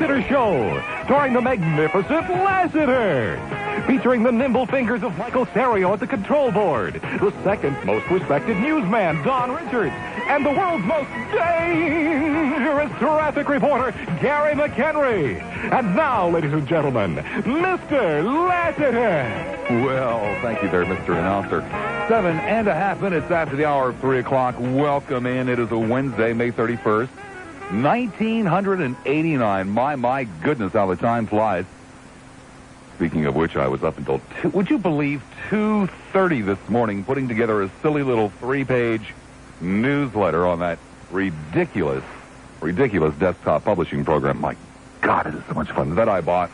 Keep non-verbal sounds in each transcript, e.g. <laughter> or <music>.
Lassiter Show, starring the magnificent Lassiter. Featuring the nimble fingers of Michael Serio at the control board, the second most respected newsman, Don Richards, and the world's most dangerous traffic reporter, Gary McHenry. And now, ladies and gentlemen, Mr. Lassiter. Well, thank you there, Mr. Announcer. Seven and a half minutes after the hour of 3 o'clock. Welcome in. It is a Wednesday, May 31st. 1989. My, my goodness, how the time flies. Speaking of which, I was up until two, would you believe 2.30 this morning putting together a silly little three-page newsletter on that ridiculous, ridiculous desktop publishing program. My God, it is so much fun that I bought.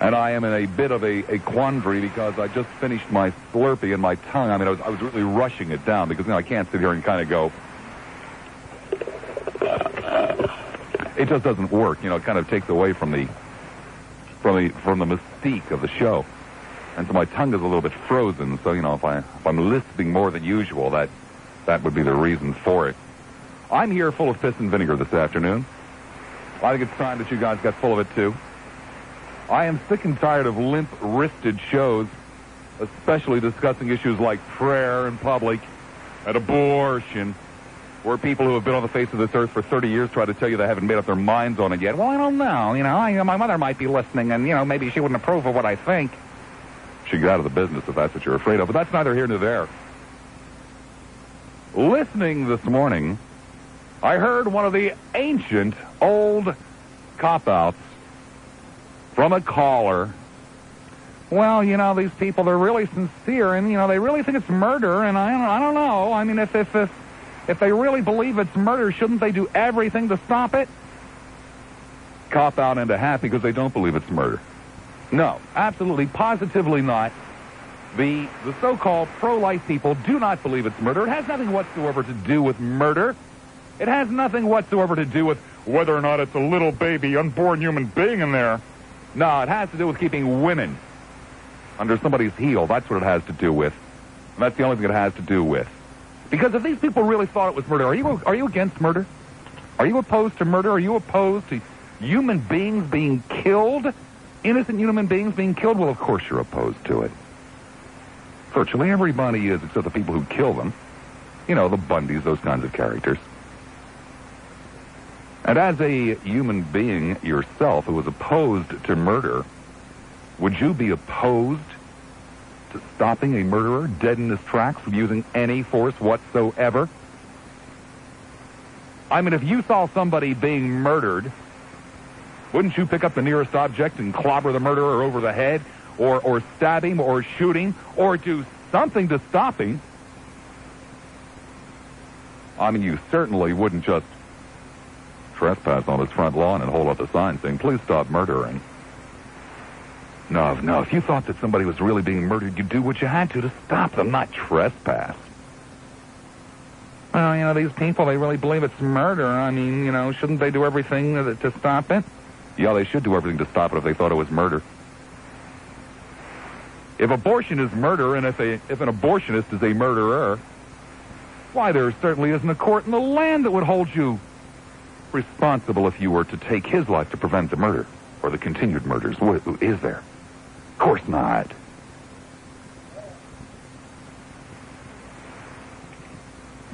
And I am in a bit of a, a quandary because I just finished my Slurpee and my tongue. I mean, I was, I was really rushing it down because, you know, I can't sit here and kind of go, it just doesn't work. You know, it kind of takes away from the from the from the mystique of the show. And so my tongue is a little bit frozen. So you know, if I if I'm lisping more than usual, that that would be the reason for it. I'm here full of piss and vinegar this afternoon. I think it's time that you guys got full of it too. I am sick and tired of limp-wristed shows, especially discussing issues like prayer in public and abortion where people who have been on the face of this earth for 30 years try to tell you they haven't made up their minds on it yet. Well, I don't know. You know, I, my mother might be listening, and, you know, maybe she wouldn't approve of what I think. She got out of the business if that's what you're afraid of, but that's neither here nor there. Listening this morning, I heard one of the ancient old cop-outs from a caller. Well, you know, these people, they're really sincere, and, you know, they really think it's murder, and I I don't know. I mean, if, if, if if they really believe it's murder, shouldn't they do everything to stop it? Cop out into half because they don't believe it's murder. No, absolutely, positively not. The, the so-called pro-life people do not believe it's murder. It has nothing whatsoever to do with murder. It has nothing whatsoever to do with whether or not it's a little baby, unborn human being in there. No, it has to do with keeping women under somebody's heel. That's what it has to do with. And that's the only thing it has to do with. Because if these people really thought it was murder, are you are you against murder? Are you opposed to murder? Are you opposed to human beings being killed? Innocent human beings being killed? Well, of course you're opposed to it. Virtually everybody is, except the people who kill them. You know, the Bundys, those kinds of characters. And as a human being yourself who is opposed to murder, would you be opposed stopping a murderer dead in his tracks from using any force whatsoever? I mean, if you saw somebody being murdered, wouldn't you pick up the nearest object and clobber the murderer over the head, or, or stab him, or shoot him, or do something to stop him? I mean, you certainly wouldn't just trespass on his front lawn and hold up a sign saying, please stop murdering. No, no. If you thought that somebody was really being murdered, you'd do what you had to to stop them, not trespass. Well, you know, these people, they really believe it's murder. I mean, you know, shouldn't they do everything to, to stop it? Yeah, they should do everything to stop it if they thought it was murder. If abortion is murder, and if, a, if an abortionist is a murderer, why, there certainly isn't a court in the land that would hold you responsible if you were to take his life to prevent the murder or the continued murders. Is there? Course not.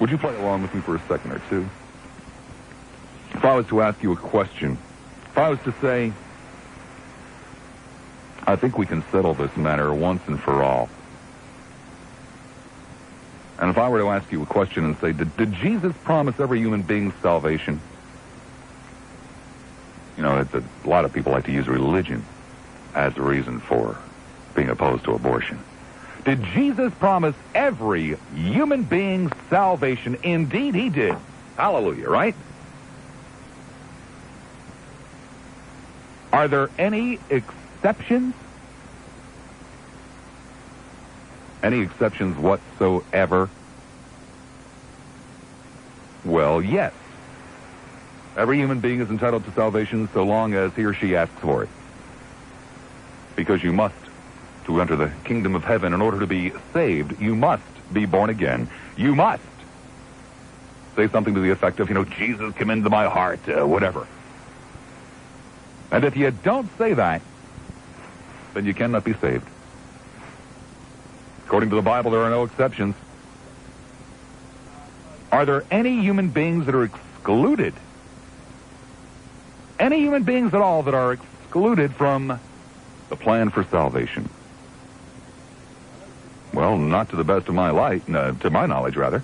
Would you play along with me for a second or two? If I was to ask you a question, if I was to say, I think we can settle this matter once and for all. And if I were to ask you a question and say, did, did Jesus promise every human being salvation? You know, a, a lot of people like to use religion as a reason for being opposed to abortion. Did Jesus promise every human being salvation? Indeed, he did. Hallelujah, right? Are there any exceptions? Any exceptions whatsoever? Well, yes. Every human being is entitled to salvation so long as he or she asks for it. Because you must, to enter the kingdom of heaven, in order to be saved, you must be born again. You must say something to the effect of, you know, Jesus, come into my heart, uh, whatever. And if you don't say that, then you cannot be saved. According to the Bible, there are no exceptions. Are there any human beings that are excluded? Any human beings at all that are excluded from the plan for salvation? Well, not to the best of my light, no, to my knowledge, rather.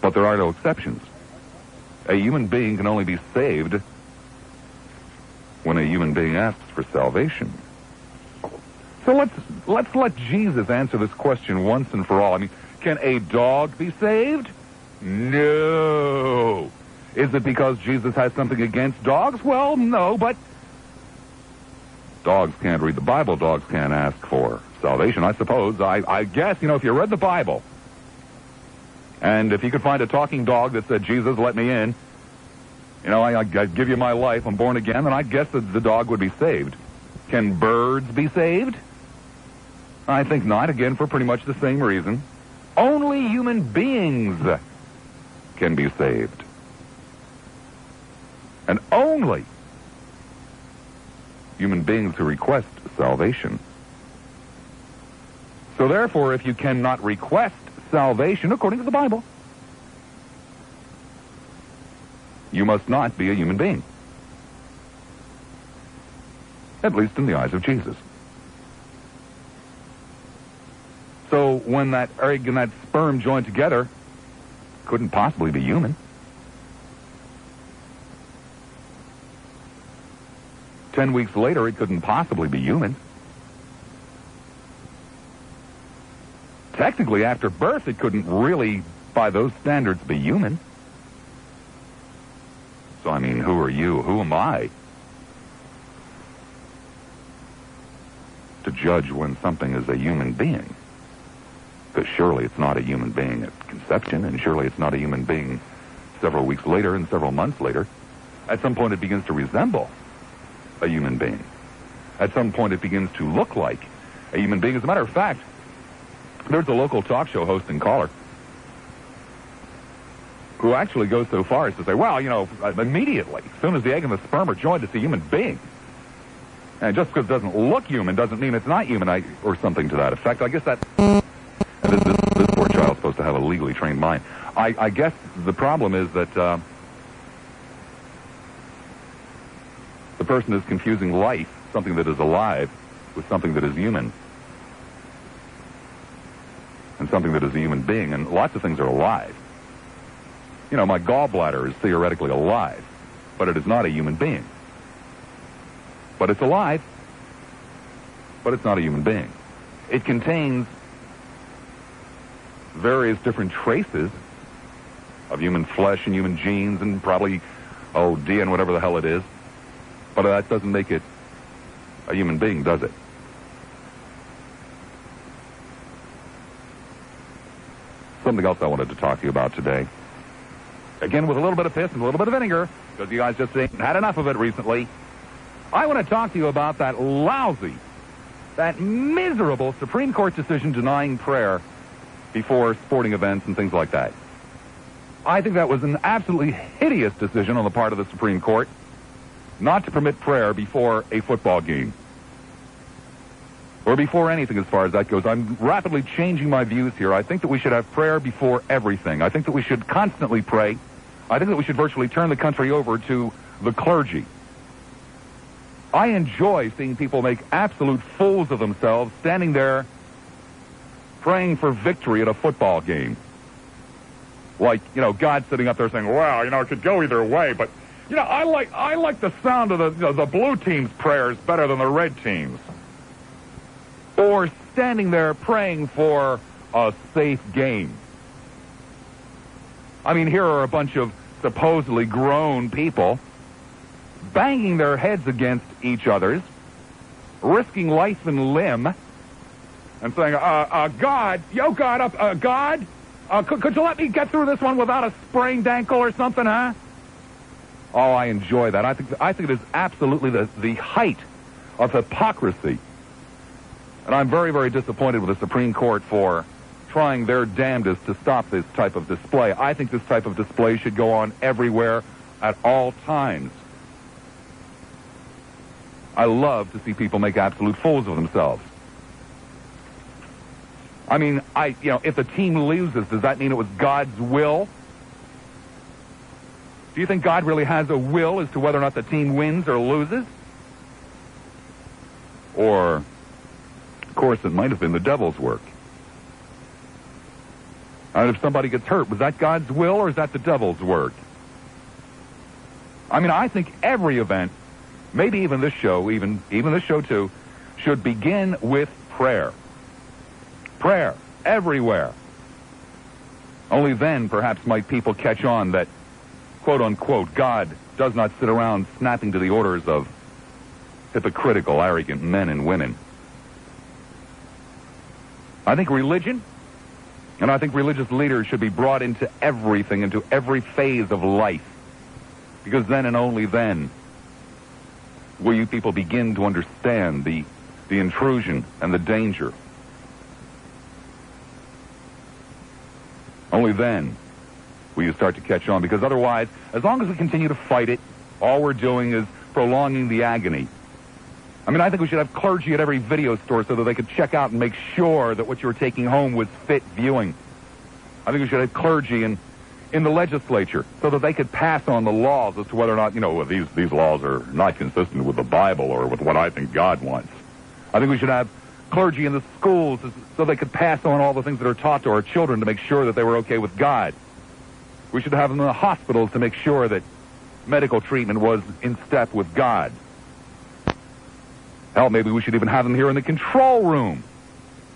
But there are no exceptions. A human being can only be saved when a human being asks for salvation. So let's let's let Jesus answer this question once and for all. I mean, can a dog be saved? No. Is it because Jesus has something against dogs? Well, no, but dogs can't read the Bible. Dogs can't ask for salvation, I suppose. I, I guess, you know, if you read the Bible, and if you could find a talking dog that said, Jesus, let me in, you know, I, I, I give you my life, I'm born again, then I guess that the dog would be saved. Can birds be saved? I think not, again, for pretty much the same reason. Only human beings can be saved. And only human beings who request salvation. So therefore, if you cannot request salvation according to the Bible, you must not be a human being. At least in the eyes of Jesus. So when that egg and that sperm joined together, couldn't possibly be human. Ten weeks later, it couldn't possibly be human. Technically, after birth, it couldn't really, by those standards, be human. So, I mean, who are you? Who am I? To judge when something is a human being. Because surely it's not a human being at conception, and surely it's not a human being several weeks later and several months later. At some point, it begins to resemble a human being. At some point, it begins to look like a human being. As a matter of fact, there's a local talk show host and caller who actually goes so far as to say, well, you know, immediately, as soon as the egg and the sperm are joined, it's a human being. And just because it doesn't look human doesn't mean it's not human, I, or something to that effect. I guess that this, this, this poor child's supposed to have a legally trained mind. I, I guess the problem is that uh, person is confusing life, something that is alive, with something that is human and something that is a human being, and lots of things are alive. You know, my gallbladder is theoretically alive, but it is not a human being. But it's alive, but it's not a human being. It contains various different traces of human flesh and human genes and probably, oh, DNA, whatever the hell it is. But that doesn't make it a human being, does it? something else I wanted to talk to you about today. Again, with a little bit of piss and a little bit of vinegar, because you guys just ain't had enough of it recently. I want to talk to you about that lousy, that miserable Supreme Court decision denying prayer before sporting events and things like that. I think that was an absolutely hideous decision on the part of the Supreme Court not to permit prayer before a football game or before anything as far as that goes. I'm rapidly changing my views here. I think that we should have prayer before everything. I think that we should constantly pray. I think that we should virtually turn the country over to the clergy. I enjoy seeing people make absolute fools of themselves standing there praying for victory at a football game. Like, you know, God sitting up there saying, well, you know, it could go either way, but, you know, I like, I like the sound of the, you know, the blue team's prayers better than the red team's or standing there praying for a safe game. I mean, here are a bunch of supposedly grown people banging their heads against each other's, risking life and limb, and saying, uh, uh, God, yo, God, up, uh, God, uh, could, could you let me get through this one without a sprained ankle or something, huh? Oh, I enjoy that. I think I think it is absolutely the, the height of hypocrisy and I'm very, very disappointed with the Supreme Court for trying their damnedest to stop this type of display. I think this type of display should go on everywhere at all times. I love to see people make absolute fools of themselves. I mean, I, you know, if the team loses, does that mean it was God's will? Do you think God really has a will as to whether or not the team wins or loses? Or, of course, it might have been the devil's work. And if somebody gets hurt, was that God's will or is that the devil's work? I mean, I think every event, maybe even this show, even even this show too, should begin with prayer. Prayer everywhere. Only then, perhaps, might people catch on that, quote unquote, God does not sit around snapping to the orders of hypocritical, arrogant men and women. I think religion, and I think religious leaders should be brought into everything, into every phase of life. Because then and only then will you people begin to understand the, the intrusion and the danger Only then will you start to catch on, because otherwise, as long as we continue to fight it, all we're doing is prolonging the agony. I mean, I think we should have clergy at every video store so that they could check out and make sure that what you were taking home was fit viewing. I think we should have clergy in, in the legislature so that they could pass on the laws as to whether or not, you know, these, these laws are not consistent with the Bible or with what I think God wants. I think we should have clergy in the schools so they could pass on all the things that are taught to our children to make sure that they were okay with God. We should have them in the hospitals to make sure that medical treatment was in step with God. Hell, maybe we should even have them here in the control room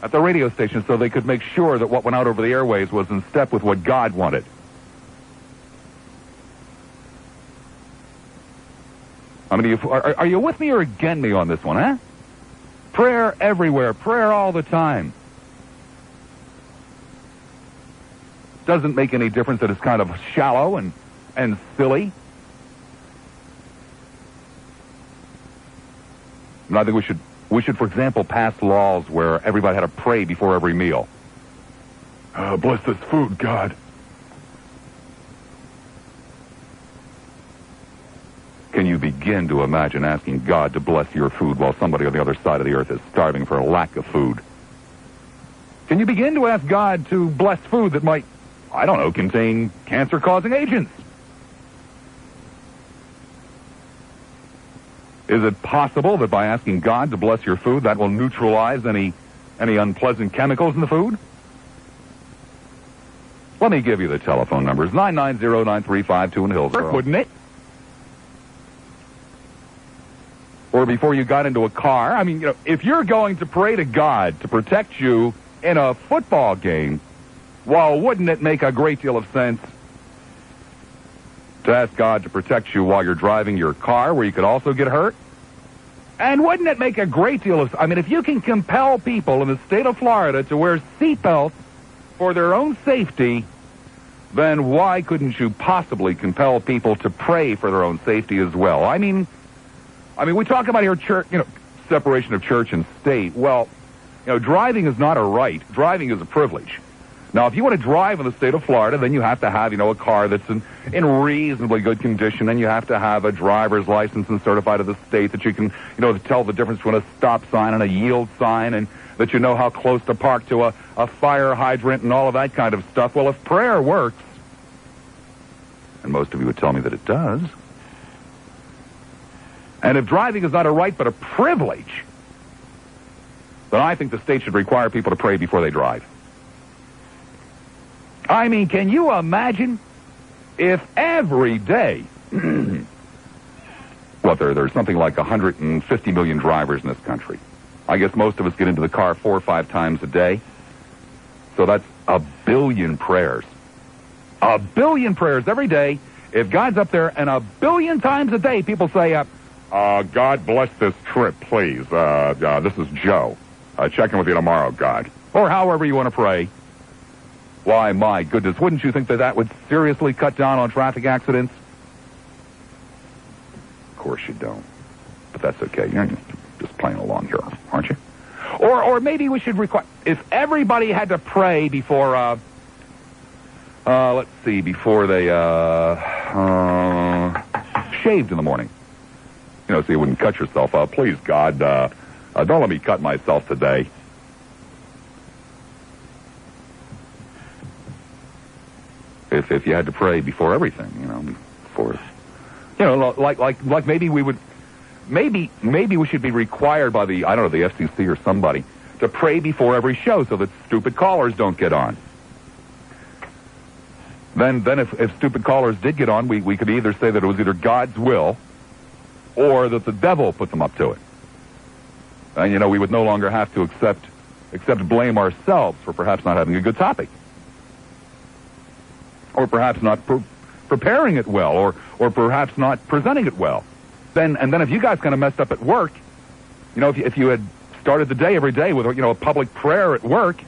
at the radio station so they could make sure that what went out over the airways was in step with what God wanted. I mean, are, are you with me or against me on this one, huh? Prayer everywhere. Prayer all the time. Doesn't make any difference that it's kind of shallow and, and silly. And I think we should, we should, for example, pass laws where everybody had to pray before every meal. Uh, bless this food, God. Can you begin to imagine asking God to bless your food while somebody on the other side of the earth is starving for a lack of food? Can you begin to ask God to bless food that might, I don't know, contain cancer causing agents? Is it possible that by asking God to bless your food, that will neutralize any, any unpleasant chemicals in the food? Let me give you the telephone numbers. 990-9352 in Hillsborough. Wouldn't it? or before you got into a car. I mean, you know, if you're going to pray to God to protect you in a football game, well, wouldn't it make a great deal of sense to ask God to protect you while you're driving your car where you could also get hurt? And wouldn't it make a great deal of I mean, if you can compel people in the state of Florida to wear seatbelts for their own safety, then why couldn't you possibly compel people to pray for their own safety as well? I mean, I mean, we talk about here church, you know, separation of church and state. Well, you know, driving is not a right. Driving is a privilege. Now, if you want to drive in the state of Florida, then you have to have, you know, a car that's in, in reasonably good condition, and you have to have a driver's license and certified to the state that you can, you know, tell the difference between a stop sign and a yield sign, and that you know how close to park to a, a fire hydrant and all of that kind of stuff. Well, if prayer works, and most of you would tell me that it does, and if driving is not a right but a privilege, then I think the state should require people to pray before they drive. I mean, can you imagine if every day, <clears throat> what, there, there's something like 150 million drivers in this country. I guess most of us get into the car four or five times a day. So that's a billion prayers. A billion prayers every day. If God's up there, and a billion times a day, people say, uh, uh, God bless this trip, please. Uh, uh, this is Joe. Uh, checking with you tomorrow, God. Or however you want to pray. Why, my goodness, wouldn't you think that that would seriously cut down on traffic accidents? Of course you don't. But that's okay. You're just playing along here, aren't you? Or, or maybe we should require, if everybody had to pray before, uh, uh, let's see, before they, uh, uh, shaved in the morning. you know, so you wouldn't cut yourself up. Please, God, uh, uh, don't let me cut myself today. If if you had to pray before everything, you know, before, you know, like like like maybe we would, maybe maybe we should be required by the I don't know the FCC or somebody to pray before every show so that stupid callers don't get on. Then, then if, if stupid callers did get on, we, we could either say that it was either God's will or that the devil put them up to it. And, you know, we would no longer have to accept, accept blame ourselves for perhaps not having a good topic. Or perhaps not pre- preparing it well, or, or perhaps not presenting it well. Then, and then if you guys kind of messed up at work, you know, if you, if you had started the day every day with, you know, a public prayer at work,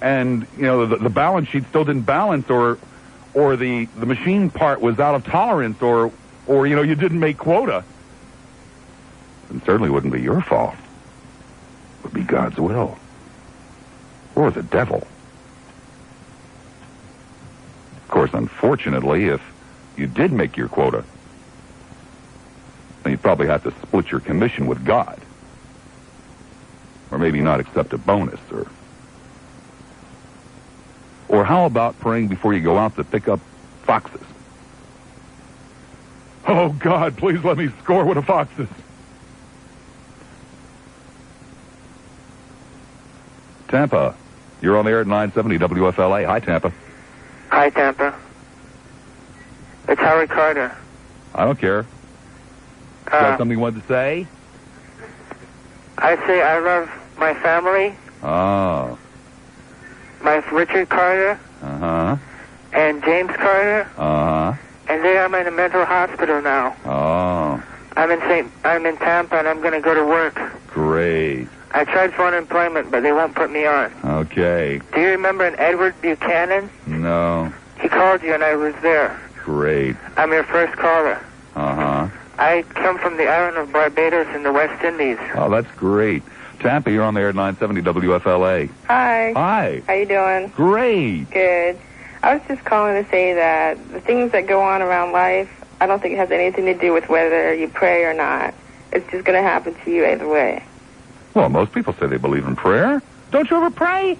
and, you know, the, the balance sheet still didn't balance, or, or the, the machine part was out of tolerance or, or, you know, you didn't make quota, then certainly wouldn't be your fault. It would be God's will. Or the devil. Of course, unfortunately, if you did make your quota, then you'd probably have to split your commission with God. Or maybe not accept a bonus or or how about praying before you go out to pick up foxes? Oh, God, please let me score with the foxes. Tampa, you're on the air at 970 WFLA. Hi, Tampa. Hi, Tampa. It's Howard Carter. I don't care. Uh, Got something you wanted to say? I say I love my family, Oh, my Richard Carter uh-huh, and James Carter, uh-huh. and they are in a mental hospital now. Oh, I'm in St. I'm in Tampa, and I'm going to go to work. great. I tried for unemployment, but they won't put me on. Okay. Do you remember an Edward Buchanan? No, He called you, and I was there. great. I'm your first caller. Uh-huh. I come from the island of Barbados in the West Indies. Oh, that's great. Tampa, you're on the air at 970 WFLA. Hi. Hi. How you doing? Great. Good. I was just calling to say that the things that go on around life, I don't think it has anything to do with whether you pray or not. It's just going to happen to you either way. Well, most people say they believe in prayer. Don't you ever pray?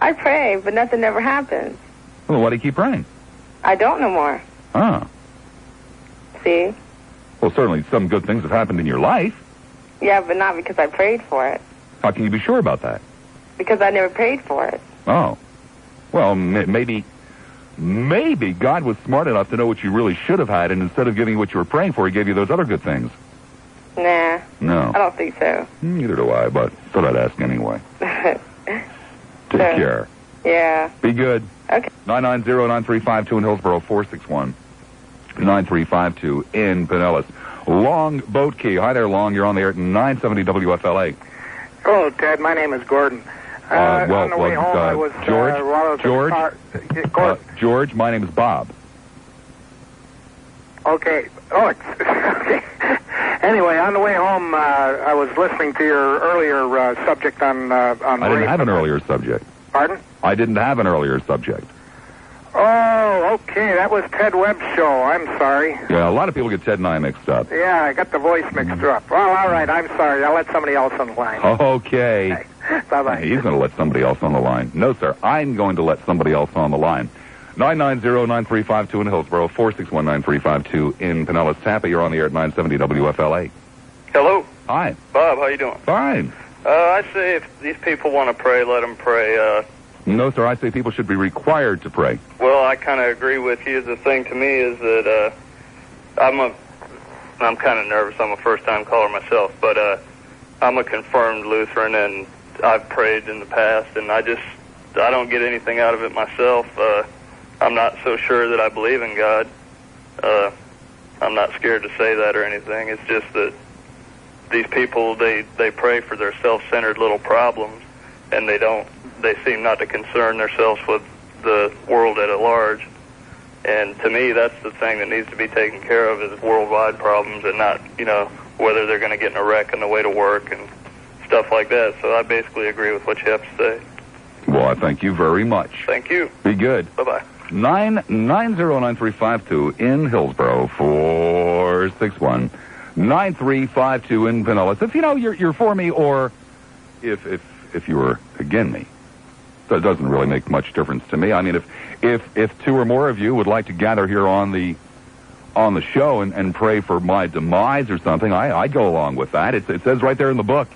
I pray, but nothing ever happens. Well, why do you keep praying? I don't no more. Ah. See? Well, certainly some good things have happened in your life. Yeah, but not because I prayed for it. How can you be sure about that? Because I never paid for it. Oh. Well, m- maybe, maybe God was smart enough to know what you really should have had, and instead of giving you what you were praying for, he gave you those other good things. Nah, No. I don't think so. Neither do I, but thought I'd ask anyway. <laughs> Take Sure. care. yeah. Be good. Okay. 990-9352 in Hillsborough, 461-9352 in Pinellas. Longboat Key. Hi there, Long. You're on the air at 970 WFLA. Hello, Ted. My name is Gordon. Uh, well, on the way well, home, uh, I was George? Uh, while I was in the George? car- Yeah, Uh, Gordon. George, my name is Bob. Okay. Oh, it's <laughs> okay. Anyway, on the way home, uh, I was listening to your earlier uh, subject on uh, on I didn't rape. have an earlier subject. Pardon? I didn't have an earlier subject. Oh, okay. That was Ted Webb's show. I'm sorry. Yeah, a lot of people get Ted and I mixed up. Yeah, I got the voice mixed up. Well, all right. I'm sorry. I'll let somebody else on the line. Okay. <laughs> Bye bye. He's going to let somebody else on the line. No, sir. I'm going to let somebody else on the line. 990-9352 in Hillsborough, 461-9352 in Pinellas, Tampa. You're on the air at 970 WFLA. Hello, Hi. Bob. How you doing? Fine. Uh, I say if these people want to pray, let them pray. Uh, No, sir. I say people should be required to pray. well, I kind of agree with you. The thing to me is that uh, I'm a, I'm kind of nervous. I'm a first-time caller myself, but uh, I'm a confirmed Lutheran, and I've prayed in the past, and I just, I don't get anything out of it myself. Uh, I'm not so sure that I believe in God. Uh, I'm not scared to say that or anything. It's just that these people they they pray for their self-centered little problems, and they don't they seem not to concern themselves with the world at large. And to me, that's the thing that needs to be taken care of is worldwide problems, and not you know whether they're going to get in a wreck on the way to work and stuff like that. So I basically agree with what you have to say. Well, I thank you very much. Thank you. Be good. Bye bye. Nine nine zero nine three five two in Hillsborough, four six one 9352 in Pinellas. If you know you're, you're for me or if, if, if you were against me. It doesn't really make much difference to me. I mean, if, if, if two or more of you would like to gather here on the, on the show and, and pray for my demise or something, I, I'd go along with that. It says right there in the book.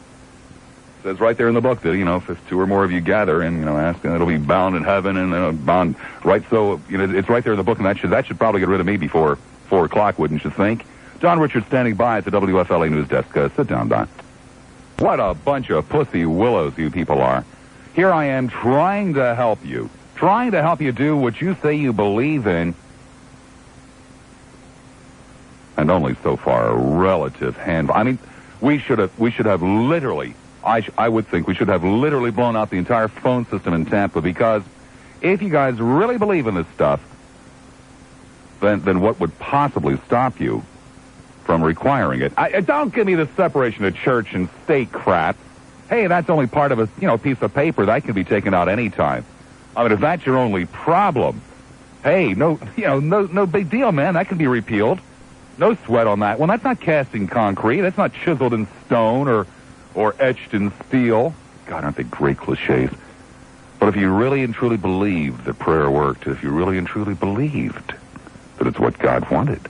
Says right there in the book that, you know, if, two or more of you gather and, you know, ask, and it'll be bound in heaven and uh, bound, right? So, you know, it's right there in the book and that should, that should probably get rid of me before four o'clock, wouldn't you think? Don Richards standing by at the WFLA news desk. Uh, sit down, Don. What a bunch of pussy willows you people are. Here I am trying to help you, trying to help you do what you say you believe in, and only so far a relative hand. I mean, we should have we should have literally. I I would think we should have literally blown out the entire phone system in Tampa because if you guys really believe in this stuff, then then what would possibly stop you from requiring it? I, uh, don't give me the separation of church and state crap hey, that's only part of a you know piece of paper that can be taken out any time. I mean, if that's your only problem, hey, no, <laughs> you know, no, no big deal, man. That can be repealed. No sweat on that one. That's not casting concrete. That's not chiseled in stone or, or etched in steel. God, aren't they great cliches? But if you really and truly believed that prayer worked, if you really and truly believed that it's what God wanted,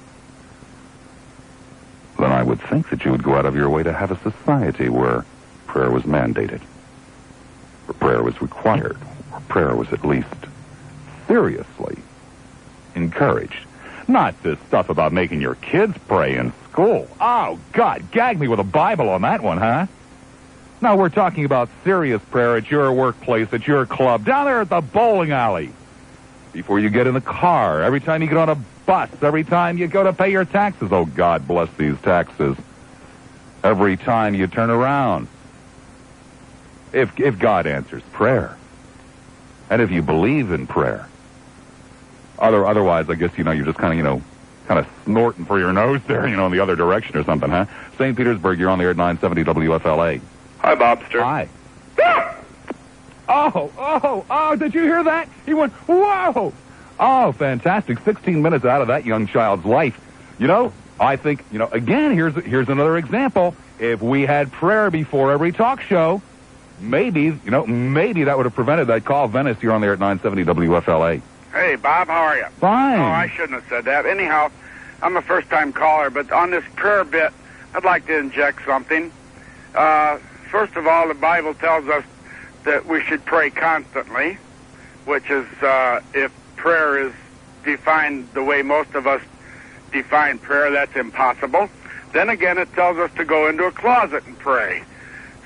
then I would think that you would go out of your way to have a society where prayer was mandated, or prayer was required, or prayer was at least seriously encouraged. Not this stuff about making your kids pray in school. Oh, God, gag me with a Bible on that one, huh? No, we're talking about serious prayer at your workplace, at your club, down there at the bowling alley. Before you get in the car, every time you get on a bus, every time you go to pay your taxes. Oh, God bless these taxes. Every time you turn around if if God answers prayer, and if you believe in prayer. Other otherwise, I guess you know you're just kind of you know kind of snorting for your nose there, you know, in the other direction or something, huh? St. Petersburg, you're on the air at 970 WFLA. Hi, Bobster. Hi. Oh, oh, oh, did you hear that? He went, whoa! Oh, fantastic. 16 minutes out of that young child's life. You know, I think, you know, again, here's, here's another example. If we had prayer before every talk show, maybe, you know, maybe that would have prevented that call. Venice, you're on there at 970 WFLA. Hey, Bob, how are you? Fine. Oh, I shouldn't have said that. Anyhow, I'm a first-time caller, but on this prayer bit, I'd like to inject something. Uh, first of all, the Bible tells us that we should pray constantly, which is, uh, if prayer is defined the way most of us define prayer, that's impossible. Then again, it tells us to go into a closet and pray.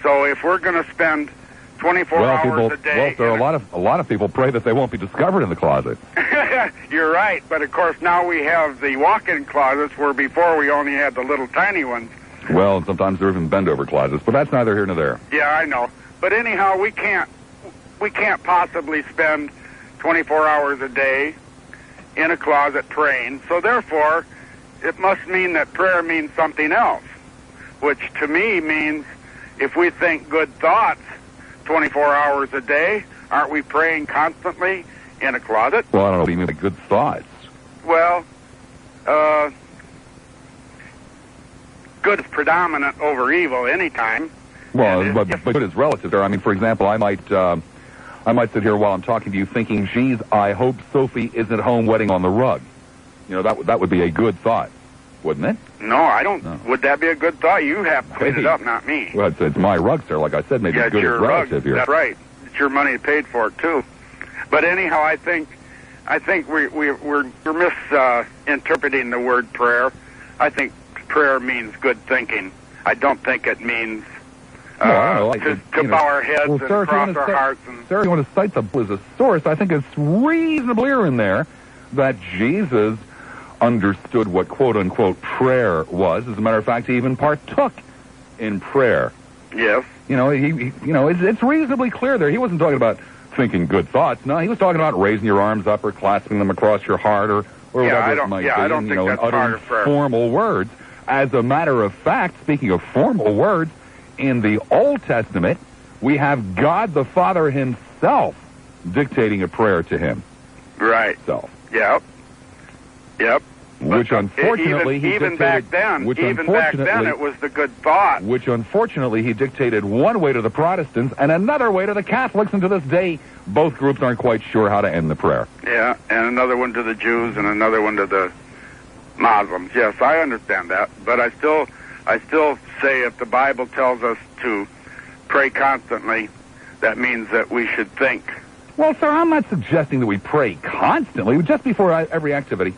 So if we're going to spend 24 well, hours people, a day, well, there are a lot of a lot of people pray that they won't be discovered in the closet. <laughs> You're right, but of course now we have the walk-in closets where before we only had the little tiny ones. Well, sometimes they're even bend-over closets, but that's neither here nor there. Yeah, I know. But anyhow, we can't we can't possibly spend 24 hours a day in a closet praying. So therefore, it must mean that prayer means something else, which to me means if we think good thoughts 24 hours a day, aren't we praying constantly in a closet? Well, I don't know what you mean by good thoughts. Well, uh, good is predominant over evil anytime. Well, And it- but, but good is relative there. I mean, for example, I might uh, I might sit here while I'm talking to you thinking, geez, I hope Sophie isn't home wetting on the rug. You know, that, would that would be a good thought, wouldn't it? No, I don't. No. Would that be a good thought? You have to clean Hey. it up, not me. Well, it's, it's my rug, sir. Like I said, maybe yeah, good it's your rug. relative here. That's right. It's your money paid for it too. But anyhow, I think I think we we we're we're misinterpreting the word prayer. I think prayer means good thinking. I don't think it means uh, Well, I don't know, like, to, it- to you bow know, our heads well, and sir, if you cross our hearts and Sir, you want to cite the as a source? I think it's reasonably clear in there that Jesus understood what quote unquote prayer was. As a matter of fact, he even partook in prayer. yes, You know, he, he you know, it's, it's reasonably clear there. He wasn't talking about thinking good thoughts. No, he was talking about raising your arms up or clasping them across your heart or, or Yeah, whatever it might yeah, be. I don't and, you think know, that's and part uttering of prayer. formal words. As a matter of fact, speaking of formal words, in the Old Testament, we have God the Father himself dictating a prayer to him. right. So, Yep. Yep. Which But unfortunately even, he even dictated, back then, which even back then, it was the good thought. which unfortunately he dictated one way to the Protestants and another way to the Catholics, and to this day, both groups aren't quite sure how to end the prayer. Yeah, and another one to the Jews and another one to the Muslims. Yes, I understand that, but I still, I still say if the Bible tells us to pray constantly, that means that we should think. Well, sir, I'm not suggesting that we pray constantly, just before every activity.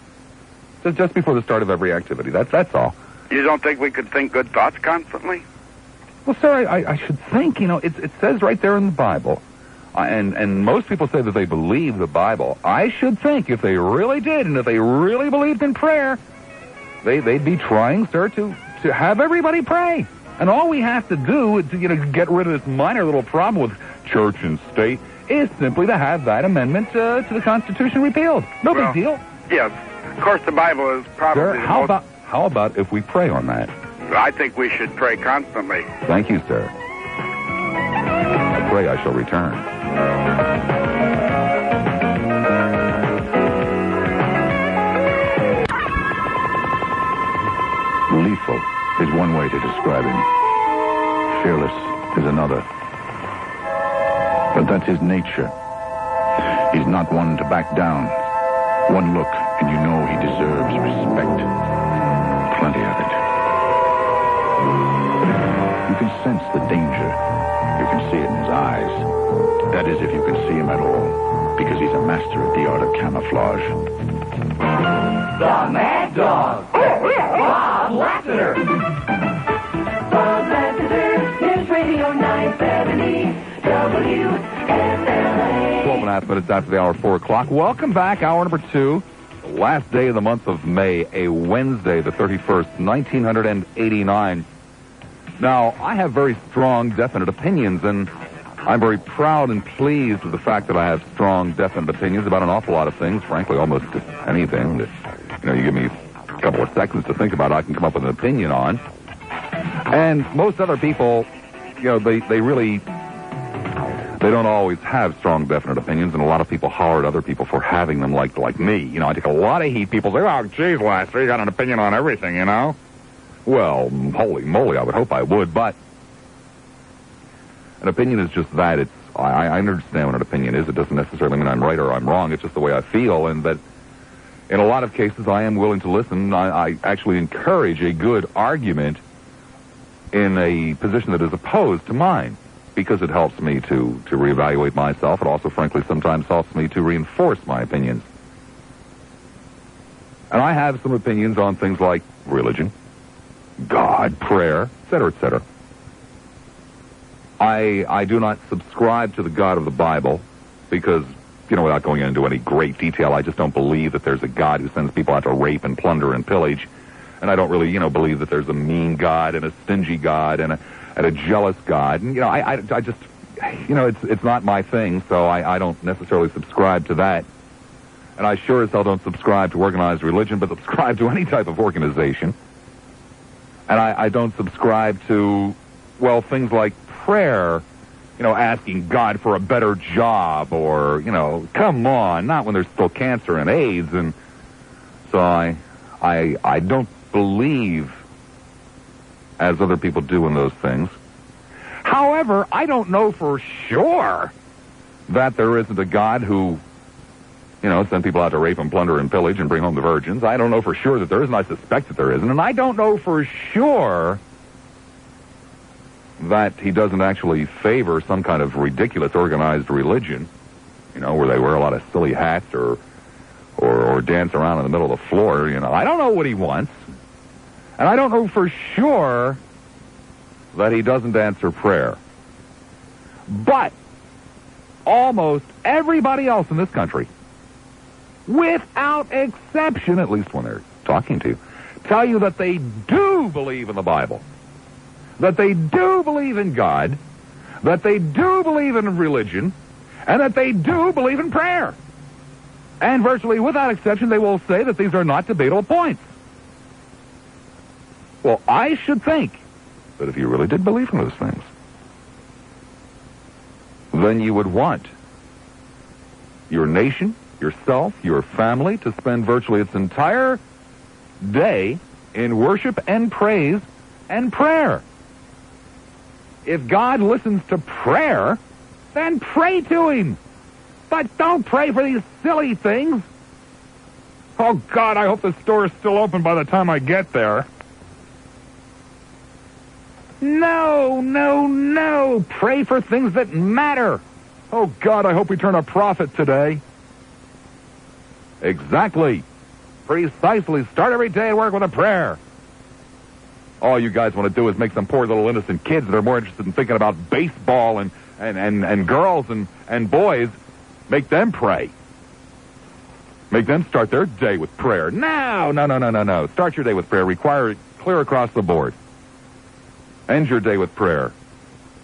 Just, just before the start of every activity. That's, that's all. You don't think we could think good thoughts constantly? Well, sir, I, I- should think, you know, it, it says right there in the Bible, and, and most people say that they believe the Bible. I should think if they really did, and if they really believed in prayer, they, they'd be trying, sir, to, to have everybody pray. And all we have to do to, you know, get rid of this minor little problem with church and state is simply to have that amendment uh, to the Constitution repealed. No Well, big deal. Yes. Of course, the Bible is probably Sir, how most. about, how about if we pray on that? I think we should pray constantly. Thank you, sir. I shall return. Lethal is one way to describe him. Fearless is another. But that's his nature. He's not one to back down. One look, and you know he deserves respect. Plenty of it. You can sense the danger. You can see it in his eyes. That is, if you can see him at all, because he's a master of the art of camouflage. The Mad Dog. Oh, Bob Lassiter. Bob Lassiter, News Radio 970, WFLA. 12 and a half minutes after the hour, 4 o'clock. Welcome back, hour number two. Last day of the month of May, a Wednesday, the 31st, 1989. Now, I have very strong, definite opinions, and I'm very proud and pleased with the fact that I have strong, definite opinions about an awful lot of things, frankly, almost anything that, you know, you give me a couple of seconds to think about, I can come up with an opinion on. And most other people, you know, they, they really they don't always have strong, definite opinions, and a lot of people holler at other people for having them, like like me. You know, I take a lot of heat. People say, "Oh, geez, Lester, you got an opinion on everything," you know. Well, holy moly, I would hope I would, but an opinion is just that. It's I, I understand what an opinion is. It doesn't necessarily mean I'm right or I'm wrong. It's just the way I feel, and that in a lot of cases I am willing to listen. I, I actually encourage a good argument in a position that is opposed to mine because it helps me to, to reevaluate myself. It also, frankly, sometimes helps me to reinforce my opinions. And I have some opinions on things like religion, God, prayer, etc., etc. I, I do not subscribe to the God of the Bible because, you know, without going into any great detail, I just don't believe that there's a God who sends people out to rape and plunder and pillage. And I don't really, you know, believe that there's a mean God and a stingy God and a, and a jealous God. And, you know, I, I, I just, you know, it's, it's not my thing, so I, I don't necessarily subscribe to that. And I sure as hell don't subscribe to organized religion, but subscribe to any type of organization. And I, I don't subscribe to, well, things like prayer, you know, asking God for a better job or, you know, come on, not when there's still cancer and AIDS. And so I, I, I don't believe as other people do in those things. However, I don't know for sure that there isn't a God who, you know, send people out to rape and plunder and pillage and bring home the virgins. I don't know for sure that there isn't. I suspect that there isn't. And I don't know for sure that he doesn't actually favor some kind of ridiculous organized religion, you know, where they wear a lot of silly hats or, or, or dance around in the middle of the floor. You know, I don't know what he wants. And I don't know for sure that he doesn't answer prayer. But almost everybody else in this country, without exception, at least when they're talking to you, tell you that they do believe in the Bible, that they do believe in God, that they do believe in religion, and that they do believe in prayer. And virtually without exception, they will say that these are not debatable points. Well, I should think that if you really did believe in those things, then you would want your nation, yourself, your family to spend virtually its entire day in worship and praise and prayer. If God listens to prayer, then pray to Him. But don't pray for these silly things. Oh, God, I hope the store is still open by the time I get there. No, no, no. Pray for things that matter. Oh, God, I hope we turn a profit today. Exactly. Precisely. Start every day at work with a prayer. All you guys want to do is make some poor little innocent kids that are more interested in thinking about baseball and, and, and, and girls and, and boys, make them pray. Make them start their day with prayer. No, no, no, no, no, no. Start your day with prayer. Require it clear across the board. End your day with prayer.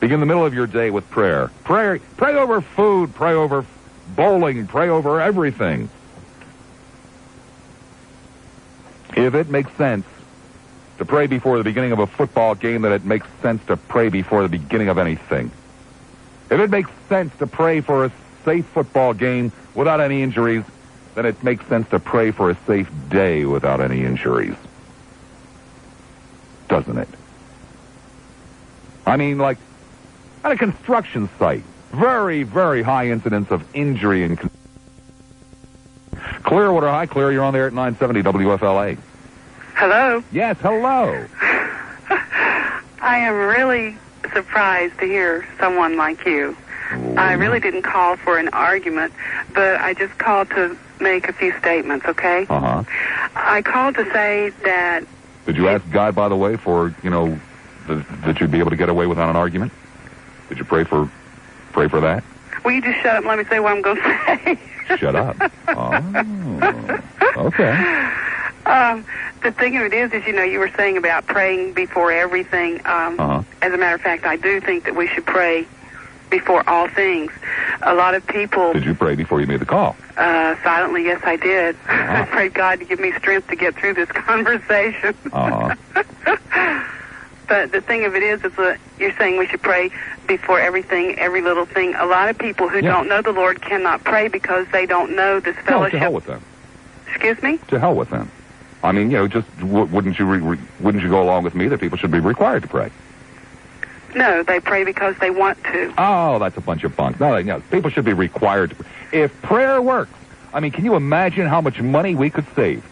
Begin the middle of your day with prayer. Pray, pray over food. Pray over bowling. Pray over everything. If it makes sense to pray before the beginning of a football game, then it makes sense to pray before the beginning of anything. If it makes sense to pray for a safe football game without any injuries, then it makes sense to pray for a safe day without any injuries. Doesn't it? I mean, like, at a construction site, very, very high incidence of injury and. Clearwater High, Clear, you're on there at 970 WFLA. Hello. Yes, hello. <sighs> I am really surprised to hear someone like you. I really didn't call for an argument, but I just called to make a few statements, okay? Uh huh. I called to say that Did you ask God, by the way, for you know th- that you'd be able to get away without an argument? Did you pray for pray for that? Will you just shut up and let me say what I'm going <laughs> to say? Shut up. Oh, okay. Um, the thing of it is, is you know, you were saying about praying before everything. Um, Uh-huh. As a matter of fact, I do think that we should pray before all things. A lot of people Did you pray before you made the call? uh, silently, yes, I did. Uh-huh. <laughs> I prayed God to give me strength to get through this <laughs> conversation. Uh huh. But the thing of it is, is that you're saying we should pray before everything, every little thing. A lot of people who Yeah. don't know the Lord cannot pray because they don't know this fellowship. No, to hell with them. Excuse me? To hell with them. I mean, you know, just w- wouldn't you re- re- wouldn't you go along with me that people should be required to pray? No, they pray because they want to. Oh, that's a bunch of bunk. No, no, people should be required to. If prayer works, I mean, can you imagine how much money we could save?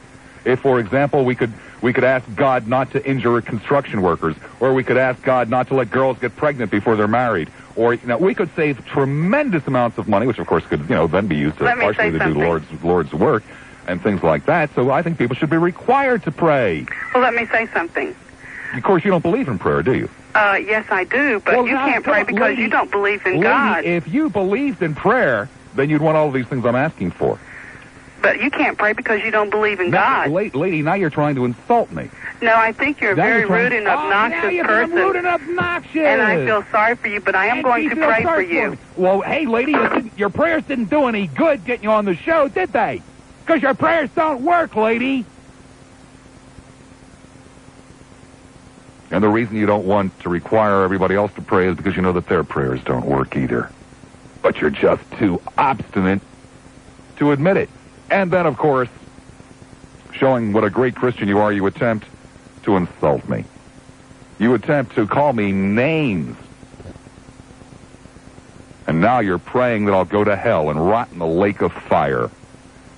If, for example, we could we could ask God not to injure construction workers, or we could ask God not to let girls get pregnant before they're married, or you know, we could save tremendous amounts of money, which of course could you know then be used to Let partially to do. Lord's Lord's work and things like that. So I think people should be required to pray. Well, let me say something. Of course, you don't believe in prayer, do you? Uh, yes, I do, but Well, you can't pray because lady. you don't believe in Lady, God. if you believed in prayer, then you'd want all of these things I'm asking for. But you can't pray because you don't believe in Now, God. la- lady, now you're trying to insult me. No, I think you're a very you're rude and Oh, now obnoxious you're being person. rude and obnoxious. And I feel sorry for you, but I am And going to pray for you. me. Well, hey, lady, it didn't- your prayers didn't do any good getting you on the show, did they? Because your prayers don't work, lady. And the reason you don't want to require everybody else to pray is because you know that their prayers don't work either. But you're just too obstinate to admit it. And then, of course, showing what a great Christian you are, you attempt to insult me. You attempt to call me names. And now you're praying that I'll go to hell and rot in the lake of fire.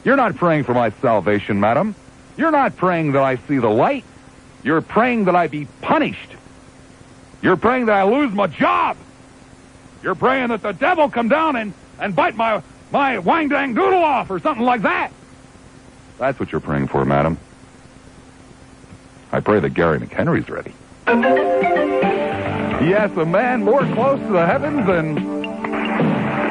You're not praying for my salvation, madam. You're not praying that I see the light. You're praying that I be punished. You're praying that I lose my job. You're praying that the devil come down and, and bite my, my wang dang doodle off or something like that. That's what you're praying for, madam. I pray that Gary McHenry's ready. Yes, a man more close to the heavens than.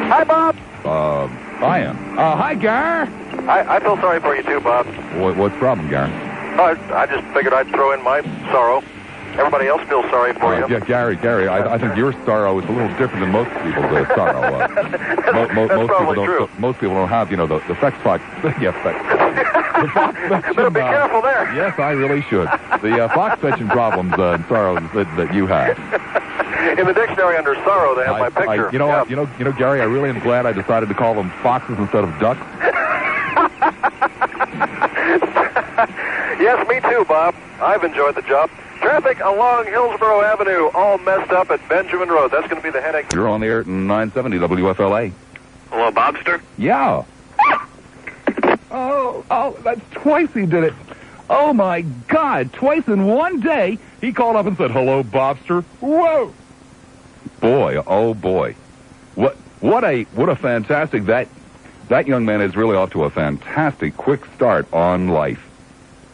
Hi, Bob. Uh, I am. Uh, hi, Gar. I, I feel sorry for you too, Bob. What, what's the problem, Gar? I, I just figured I'd throw in my sorrow. Everybody else feels sorry for Uh, you. yeah, Gary, Gary, I, I think your sorrow is a little different than most people's uh, sorrow. Uh, <laughs> mo- mo- That's most people don't. true. Most people don't have, you know, the, the sex fox. <laughs> yeah, sex. The fox fetching, Better be careful there. Yes, I really should. The uh, fox fetching problems uh, and sorrows that, that you have. <laughs> In the dictionary under sorrow, they have my picture. I, you know yeah. what? You know, you know, Gary. I really am glad I decided to call them foxes instead of ducks. Yes, me too, Bob. I've enjoyed the job. Traffic along Hillsborough Avenue, all messed up at Benjamin Road. That's going to be the headache. You're on the air at 970 WFLA. Hello, Bobster. Yeah. Oh, oh, that's twice he did it. Oh my God! Twice in one day, he called up and said, "Hello, Bobster." Whoa! Boy, oh boy, what what a what a fantastic that that young man is really off to a fantastic quick start on life.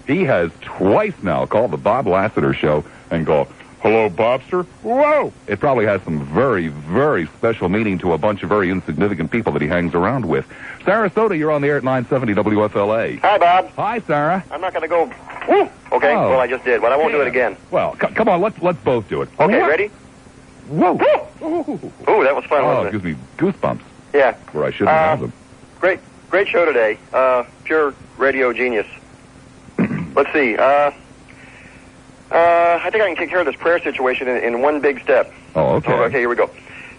He has twice now called the Bob Lassiter Show and go, "Hello, Bobster." Whoa! It probably has some very very special meaning to a bunch of very insignificant people that he hangs around with. Sarasota, you're on the air at 970 WFLA. Hi, Bob. Hi, Sarah. I'm not going to go. Woo! Okay, Oh. well, I just did, but I won't do it again. Well, c- come on, let's let's both do it. Okay, Whoa. ready? Whoa! Ooh, that was fun, Oh, it? gives me goosebumps Yeah. where I shouldn't Uh, have them. Great, great show today. Uh, pure radio genius. Let's see. Uh, uh, I think I can take care of this prayer situation in, in one big step. Oh, okay. Oh, okay, here we go.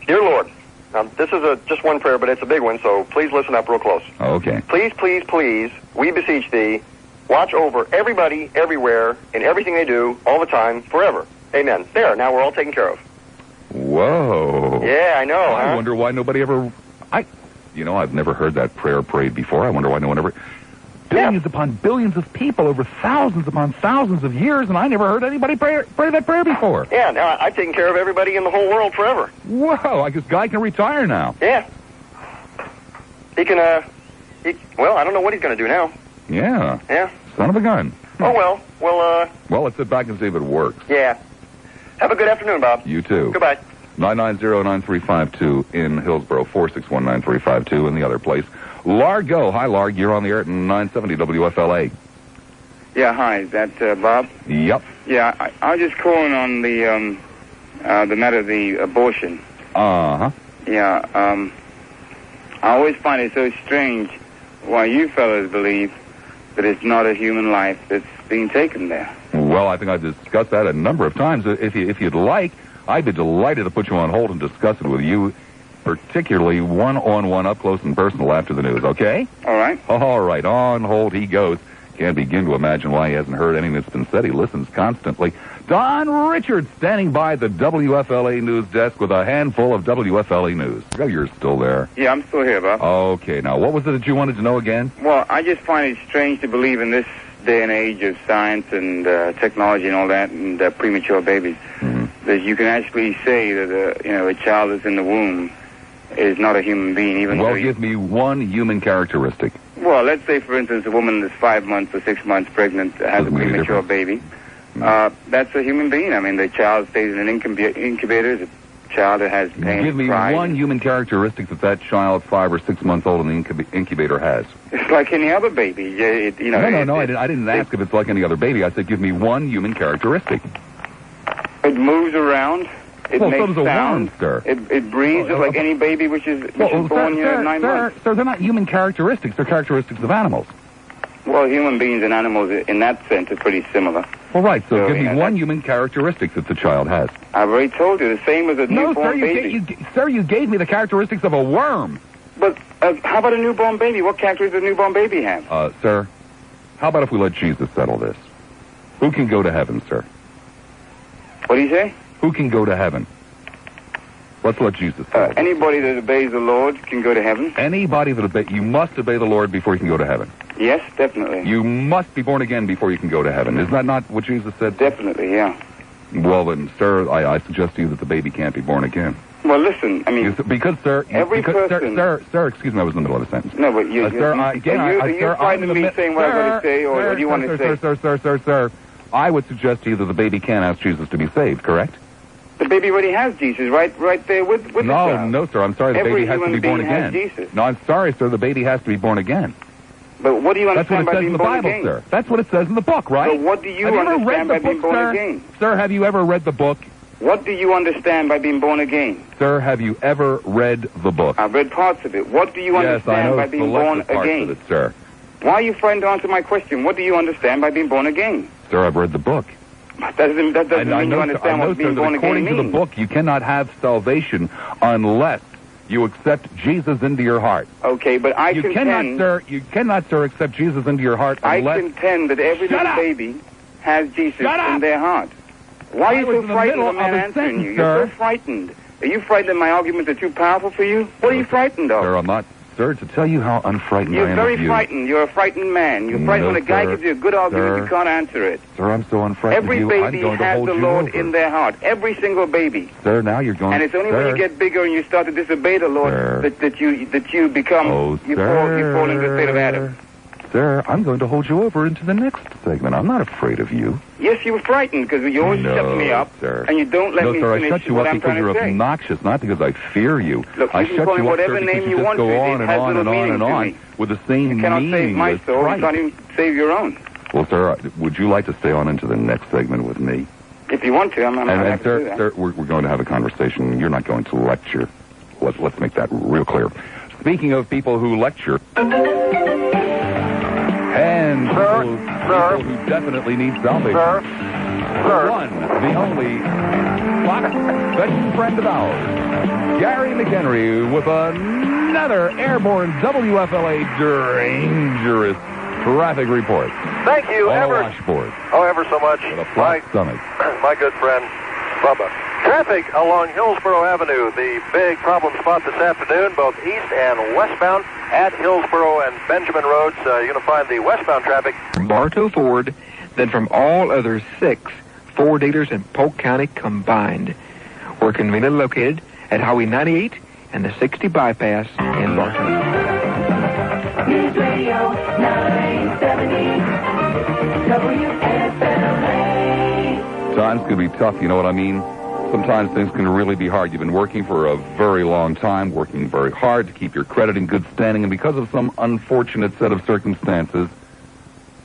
Dear Lord, um, this is a just one prayer, but it's a big one, so please listen up real close. Oh, okay. Please, please, please, we beseech thee, watch over everybody, everywhere, in everything they do, all the time, forever. Amen. There, now we're all taken care of. Whoa. Yeah, I know, I huh? wonder why nobody ever. I, you know, I've never heard that prayer prayed before. I wonder why no one ever. Billions upon billions of people over thousands upon thousands of years, and I never heard anybody pray, pray that prayer before. Yeah, now I've taken care of everybody in the whole world forever. Whoa! I guess guy can retire now. Yeah. He can, uh, he, well, I don't know what he's going to do now. Yeah. Yeah. Son of a gun. Oh, well. Well, uh, Well, let's sit back and see if it works. yeah. Have a good afternoon, Bob. You too. Goodbye. 990-9352 in Hillsborough, 461-9352 in the other place. Largo. Hi, Larg. You're on the air at 970 WFLA. Yeah, hi. Is that uh, Bob? Yep. Yeah, I, I was just calling on the um, uh, the matter of the abortion. Uh-huh. Yeah, um, I always find it so strange why you fellas believe that it's not a human life that's being taken there. Well, I think I've discussed that a number of times. If, you, if you'd like, I'd be delighted to put you on hold and discuss it with you, particularly one-on-one, up close and personal after the news, okay? All right. All right, on hold he goes. Can't begin to imagine why he hasn't heard anything that's been said. He listens constantly. Don Richards standing by the WFLA news desk with a handful of WFLA news. Oh, you're still there. Yeah, I'm still here, Bob. Okay, now what was it that you wanted to know again? Well, I just find it strange to believe in this day and age of science and uh, technology and all that, and uh, premature babies, that you can actually say that uh, you know a child that's in the womb is not a human being, even Well. You, give me one human characteristic. well, let's say, for instance, a woman that's five months or six months pregnant has a Doesn't a premature difference. baby. Uh, that's a human being. I mean, the child stays in an incuba- incubator. It's a child that has pain, Give me cries. one human characteristic that that child, five or six months old in the incub- incubator, has. It's like any other baby. Yeah, It, you know, no, no, it, no. I didn't, I didn't ask if it's like any other baby. I said give me one human characteristic. It moves around. It well, makes so does a sound. worm. It, it breathes Oh, like any baby which is, which Well, is born sir, you know, sir, nine sir, months. sir, they're not human characteristics. They're characteristics of animals. Well, human beings and animals, in that sense, are pretty similar. Well, right. So, So, give me one human characteristic that the child has. I've already told you, the same as a No, newborn sir. You, baby. ga- you, sir, you gave me the characteristics of a worm. But uh, how about a newborn baby? What characteristics does a newborn baby have? Uh, sir, how about if we let Jesus settle this? Who can go to heaven, sir? What do you say? Who can go to heaven? Let's let Jesus Uh, anybody that obeys the Lord can go to heaven. Anybody that obeys, you must obey the Lord before you can go to heaven. Yes, definitely. You must be born again before you can go to heaven. Isn't that not what Jesus said? Definitely, yeah. Well, then, sir, I, I suggest to you that the baby can't be born again. Well, listen, I mean, You- because, sir, you- Every because, person- sir, sir, sir, excuse me, I was in the middle of a sentence. no, but you, Uh, sir, you, I, again, are you, I, I, sir, I'm in the me saying what I'm going to say, or sir, what do you want sir, to sir, say? Sir, sir, sir, sir, I would suggest to you that the baby can ask Jesus to be saved, correct? The baby already has Jesus right, right there with, with the no, child. no, sir, I'm sorry, the Every baby has to be born again. Jesus. No, I'm sorry, sir, the baby has to be born again. But what do you That's what understand it by says in being the born Bible, again? sir. That's what it says in the book, right? But what do you have you ever understand read the by book, being born sir? again? Sir, have you ever read the book? What do you understand by being born again? Sir, have you ever read the book? I've read parts of it. What do you yes, understand by being born parts again? of it, sir. Why are you frightened to answer my question? What do you understand by being born again? Sir, I've read the book. That doesn't, that doesn't I, I mean know, you I understand know, what sir, being born according again to the book, you cannot have salvation unless You accept Jesus into your heart. Okay, but I you contend. cannot, sir. You cannot, sir, accept Jesus into your heart unless. I contend that every little baby has Jesus in their heart. Why are you so frightened of man answering you? sir. You're so frightened. Are you frightened that my arguments are too powerful for you? What are you frightened of? Sir, I'm not, sir, to tell you how unfrightened you I am. You're very of you. frightened. You're a frightened man. You're frightened No, when a guy sir. gives you a good argument, Sir. you can't answer it. Sir, I'm so unfrightened Every of you. I'm baby has hold the Lord over. in their heart. Every single baby. Sir, now you're going. And it's only sir, when you get bigger and you start to disobey the Lord that, that you that you become Oh, you fall you fall into the state of Adam. Sir, I'm going to hold you over into the next segment. I'm not afraid of you. Yes, you were frightened because you always no, shut me up sir. and you don't let no, me sir, finish I shut you what up because you're say. obnoxious, not because I fear you. Look, I you shut you up, whatever sir, name because you want go to. On and on and on and on with the same You cannot save my soul. You can't even save your own. Well, sir, would you like to stay on into the next segment with me? If you want to, I'm, I'm and, and to sir, do that. sir, we're, we're going to have a conversation. You're not going to lecture. Let's let's make that real clear. Speaking of people who lecture, and Sir, people, sir. people who definitely need salvation. Sir, sir. one, the only, Fox best friend of ours, Gary McHenry, with another airborne WFLA dangerous traffic report Thank you on ever, washboard oh, ever so much. with a My, stomach. <clears throat> my good friend, Bubba. Traffic along Hillsborough Avenue, the big problem spot this afternoon, both east and westbound at Hillsborough and Benjamin Roads. Uh, you're going to find the westbound traffic From Bartow Ford then from all other six Ford dealers in Polk County combined. We're conveniently located at Highway 98 and the 60 bypass in Bartow. News Radio 970 WFLA. Times can be tough, you know what I mean? Sometimes things can really be hard. You've been working for a very long time, working very hard to keep your credit in good standing, and because of some unfortunate set of circumstances,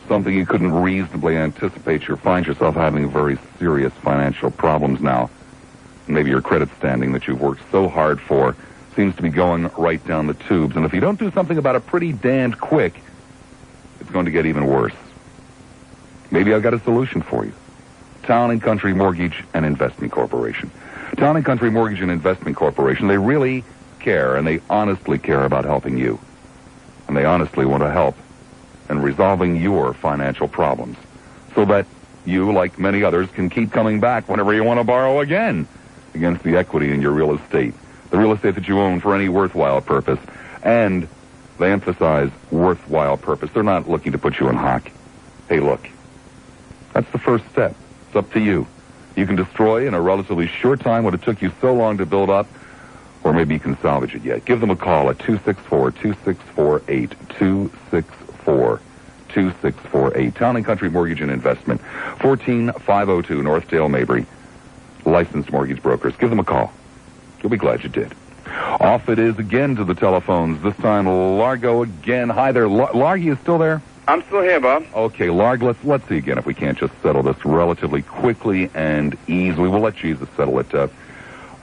something you couldn't reasonably anticipate, you find yourself having very serious financial problems now. Maybe your credit standing that you've worked so hard for seems to be going right down the tubes, and if you don't do something about it pretty damned quick, it's going to get even worse. Maybe I've got a solution for you. Town and Country Mortgage and Investment Corporation. Town and Country Mortgage and Investment Corporation, they really care and they honestly care about helping you. And they honestly want to help in resolving your financial problems so that you, like many others, can keep coming back whenever you want to borrow again against the equity in your real estate, the real estate that you own for any worthwhile purpose. And they emphasize worthwhile purpose. They're not looking to put you in hock. Hey, look, that's the first step. It's up to you. You can destroy in a relatively short time what it took you so long to build up, or maybe you can salvage it yet. Give them a call at 264-2648, 264-2648. Town and Country Mortgage and Investment, 14502 Northdale Mabry. Licensed mortgage brokers. Give them a call. You'll be glad you did. Off it is again to the telephones. This time Largo again. Hi there. Lar- Largy is still there? I'm still here, Bob. Okay, Larg, let's let's see again if we can't just settle this relatively quickly and easily. We'll let Jesus settle it. Uh,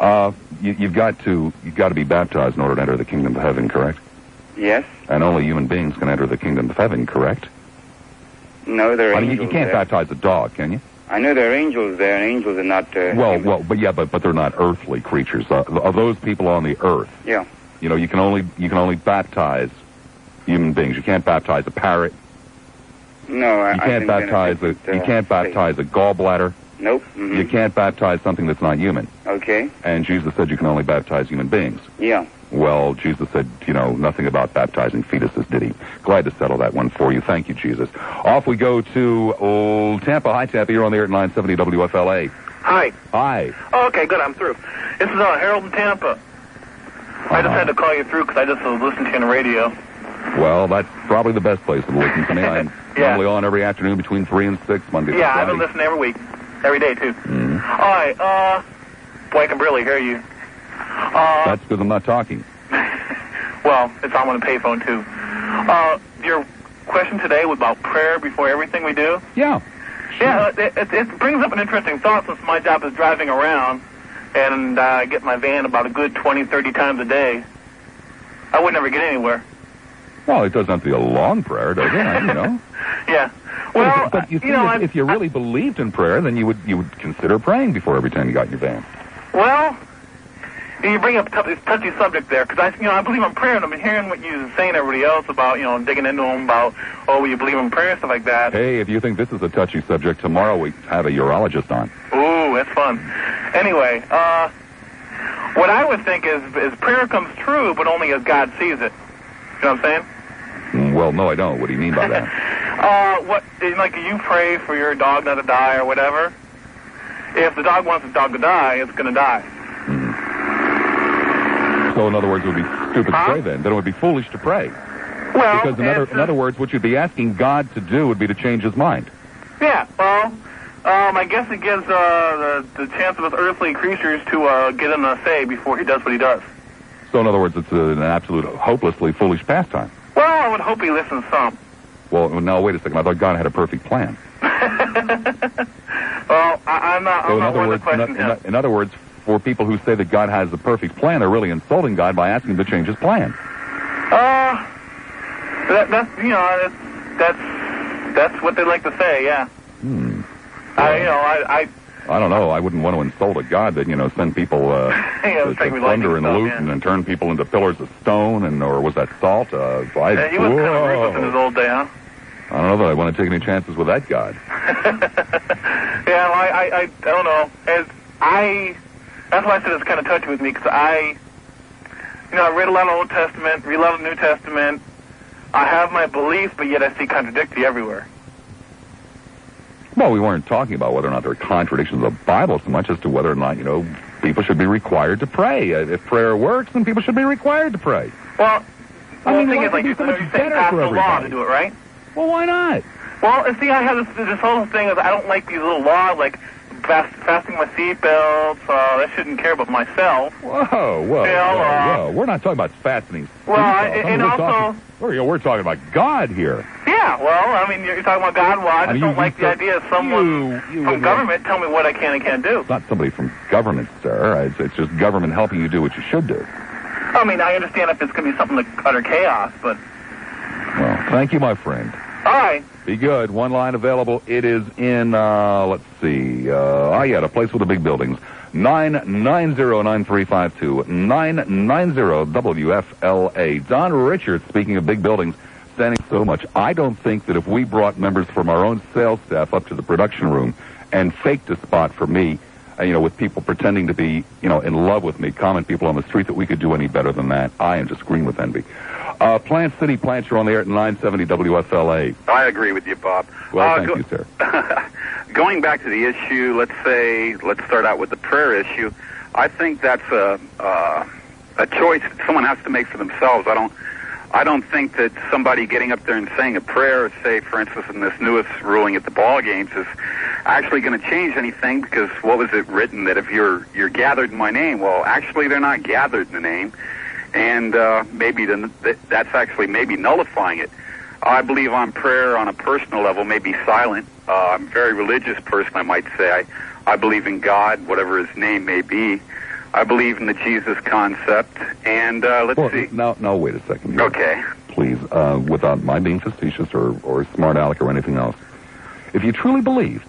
uh, you, you've got to you've got to be baptized in order to enter the kingdom of heaven, correct? Yes. And only human beings can enter the kingdom of heaven, correct? No, there are I mean, you, angels you can't there. baptize a dog, can you? I know there are angels there, and angels are not. Uh, Well, human. well, but yeah, but but they're not earthly creatures. Uh, of those people on the earth, Yeah. you know, you can only you can only baptize human beings. You can't baptize a parrot. No, I You can't think they're in a baptize a different, you uh, can't state. baptize a gallbladder. Nope. mhm. You can't baptize something that's not human. Okay. And Jesus said you can only baptize human beings. Yeah. Well, Jesus said, you know, nothing about baptizing fetuses, did he? Glad to settle that one for you. Thank you, Jesus. Off we go to old Tampa. Hi, Tampa. You're on the air at 970 WFLA. Hi. Hi. Oh, okay, good. I'm through. This is uh, Harold in Tampa. I just had to call you through because I just was listening to you on the radio. Well, that's probably the best place to listen to me. I'm <laughs> Yeah. normally on every afternoon between 3 and 6, Monday yeah, I've been listening every week, every day too. Mhm. All right. Uh, boy, I can barely hear you. Uh, That's because I'm not talking. <laughs> well, it's on the payphone too. Uh, your question today was about prayer before everything we do. Yeah. Yeah, uh, it, it, it brings up an interesting thought since my job is driving around and uh, I get my van about a good 20, 30 times a day. I would never get anywhere. Well, it doesn't have to be a long prayer, does it? I- you know. <laughs> Yeah. Well, if- but you see, know, if, if you really believed in prayer, then you would you would consider praying before every time you got in your van. Well, You bring up a touchy subject there because I, you know, I believe in prayer, and I've been hearing what you're saying, everybody else about, you know, digging into them about, oh, you believe in prayer stuff like that. Hey, if you think this is a touchy subject, tomorrow we have a urologist on. Ooh, that's fun. Anyway, uh, what I would think is, is prayer comes true, but only as God sees it. You know what I'm saying? Mm, Well, no, I don't. What do you mean by that? <laughs> Uh, what, like, you pray for your dog not to die or whatever. If the dog wants the dog to die, it's going to die. So, in other words, it would be stupid to pray then. Then it would be foolish to pray. Well, because in other, in other words, what you'd be asking God to do would be to change his mind. Yeah, well, um, I guess it gives uh, the, the chance of us earthly creatures to uh, get him a say before he does what he does. So, in other words, it's an absolute hopelessly foolish pastime. Well, I would hope he listens some. Well, now, wait a second. I thought God had a perfect plan. <laughs> Well, I, I'm not, So, I'm in not other one words, to in, in- in other words, for people who say that God has the perfect plan, they're really insulting God by asking him to change his plan. Uh, that, that's, you know, that's, that's, that's what they like to say, yeah. Hmm. I, you know, I, I, I don't know. I wouldn't want to insult a God that you know send people uh, <laughs> Yeah, to, to we thunder and loot and turn people into pillars of stone and or was that salt? Uh, I, yeah, he was kind of ruthless in his old day, huh? I don't know that I want to take any chances with that God. <laughs> Yeah, well, I, I, I, don't know. As I, that's why I said it's kind of touchy with me because I, you know, I read a lot of Old Testament, read a lot of New Testament. I have my beliefs, but yet I see contradictory everywhere. Well, we weren't talking about whether or not there are contradictions of the Bible so much as to whether or not you know people should be required to pray. Uh, If prayer works, then people should be required to pray. Well, I mean, the thing is, like you so much you better pass for the law to do it, right? Well, why not? Well, see, I have this, this whole thing of I don't like these little laws like fast, fastening my seatbelts. Uh, I shouldn't care about myself. Whoa, whoa, whoa, uh, whoa! We're not talking about fastening. Well, I- mean, and we're also- talking, we're, we're talking about God here. Yeah, well, I mean, you're, talking about God. Well, I just I mean, don't like the idea of someone you- you from government tell me what I can and can't do. It's not somebody from government, sir. It's, it's just government helping you do what you should do. I mean, I understand if it's going to be something like utter chaos, but Well, thank you, my friend. Right. Be good. One line available. It is in, uh, let's see, uh, oh yeah, a place with the big buildings. 990-9352. 990-WFLA. Don Richards, speaking of big buildings, standing so much. I don't think that if we brought members from our own sales staff up to the production room and faked a spot for me, you know, with people pretending to be, you know, in love with me, common people on the street, that we could do any better than that. I am just green with envy. Uh, Plant City Plants, you're on the air at 970 WFLA. I agree with you, Bob. Well, Uh, thank go- you, sir. <laughs> Going back to the issue, let's say, let's start out with the prayer issue. I think that's a uh, a choice that someone has to make for themselves. I don't. I don't think that somebody getting up there and saying a prayer, say, for instance, in this newest ruling at the ball games, is actually going to change anything. Because what was it written that if you're you're gathered in my name, well, actually they're not gathered in the name, and uh, maybe the, that's actually maybe nullifying it. I believe on prayer on a personal level, maybe silent. Uh, I'm a very religious person, I might say. I, I believe in God, whatever His name may be. I believe in the Jesus concept, and uh, let's Well, see. now, now, wait a second. here. Okay. Please, uh, without my being facetious or, or smart aleck or anything else, if you truly believed,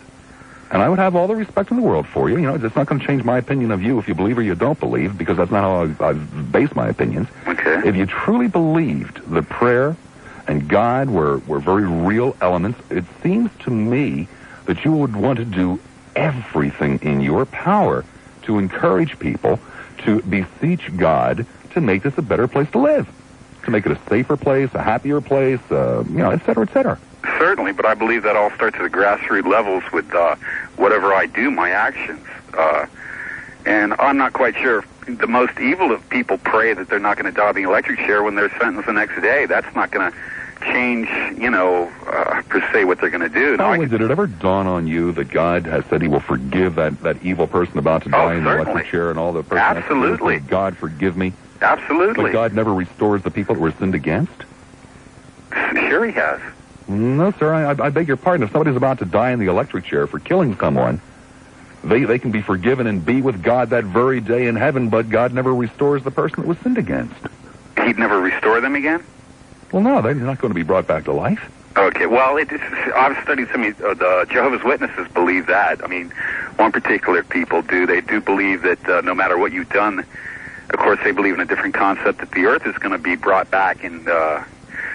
and I would have all the respect in the world for you, you know, it's not going to change my opinion of you if you believe or you don't believe, because that's not how I, I base my opinions. Okay. If you truly believed that prayer and God were, were very real elements, it seems to me that you would want to do everything in your power to encourage people to beseech God to make this a better place to live, to make it a safer place, a happier place, uh, you know, et cetera, et cetera. Certainly, but I believe that all starts at the grassroots levels with uh, whatever I do, my actions. Uh, and I'm not quite sure if the most evil of people pray that they're not going to die in the electric chair when they're sentenced the next day. That's not going to change, you know, uh, per se what they're going to do. Now, did it ever dawn on you that God has said He will forgive that, that evil person about to Oh, die in the electric chair and all the person has to do is Absolutely. God forgive me? Absolutely. But God never restores the people that were sinned against? Sure, he has. No, sir. I, I beg your pardon. If somebody's about to die in the electric chair for killing someone, they they can be forgiven and be with God that very day in heaven. But God never restores the person that was sinned against. He'd never restore them again. Well, no, they're not going to be brought back to life. Okay, well, it is, I've studied some of uh, the Jehovah's Witnesses believe that. I mean, one particular people do. They do believe that uh, no matter what you've done, of course, they believe in a different concept that the Earth is going to be brought back, and uh,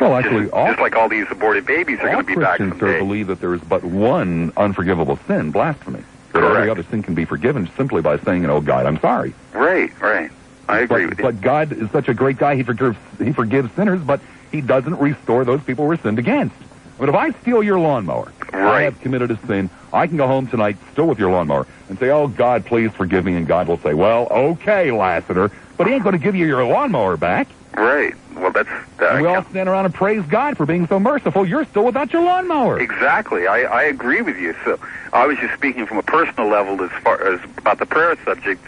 Well, actually, just, all, just like all these aborted babies are going to be back Christians someday. sir, believe that there is but one unforgivable sin, blasphemy. That every other sin can be forgiven simply by saying, you know, God, I'm sorry. Right, right. I agree but, with you. But God is such a great guy; He forgives He forgives sinners, but He doesn't restore those people who were sinned against. But if I steal your lawnmower, I have committed a sin. I can go home tonight, still with your lawnmower, and say, "Oh God, please forgive me," and God will say, "Well, okay, Lassiter," but He ain't going to give you your lawnmower back. Right. Well, that's that. And we all stand around and praise God for being so merciful. You're still without your lawnmower. Exactly. I, I agree with you. So I was just speaking from a personal level as far as about the prayer subject,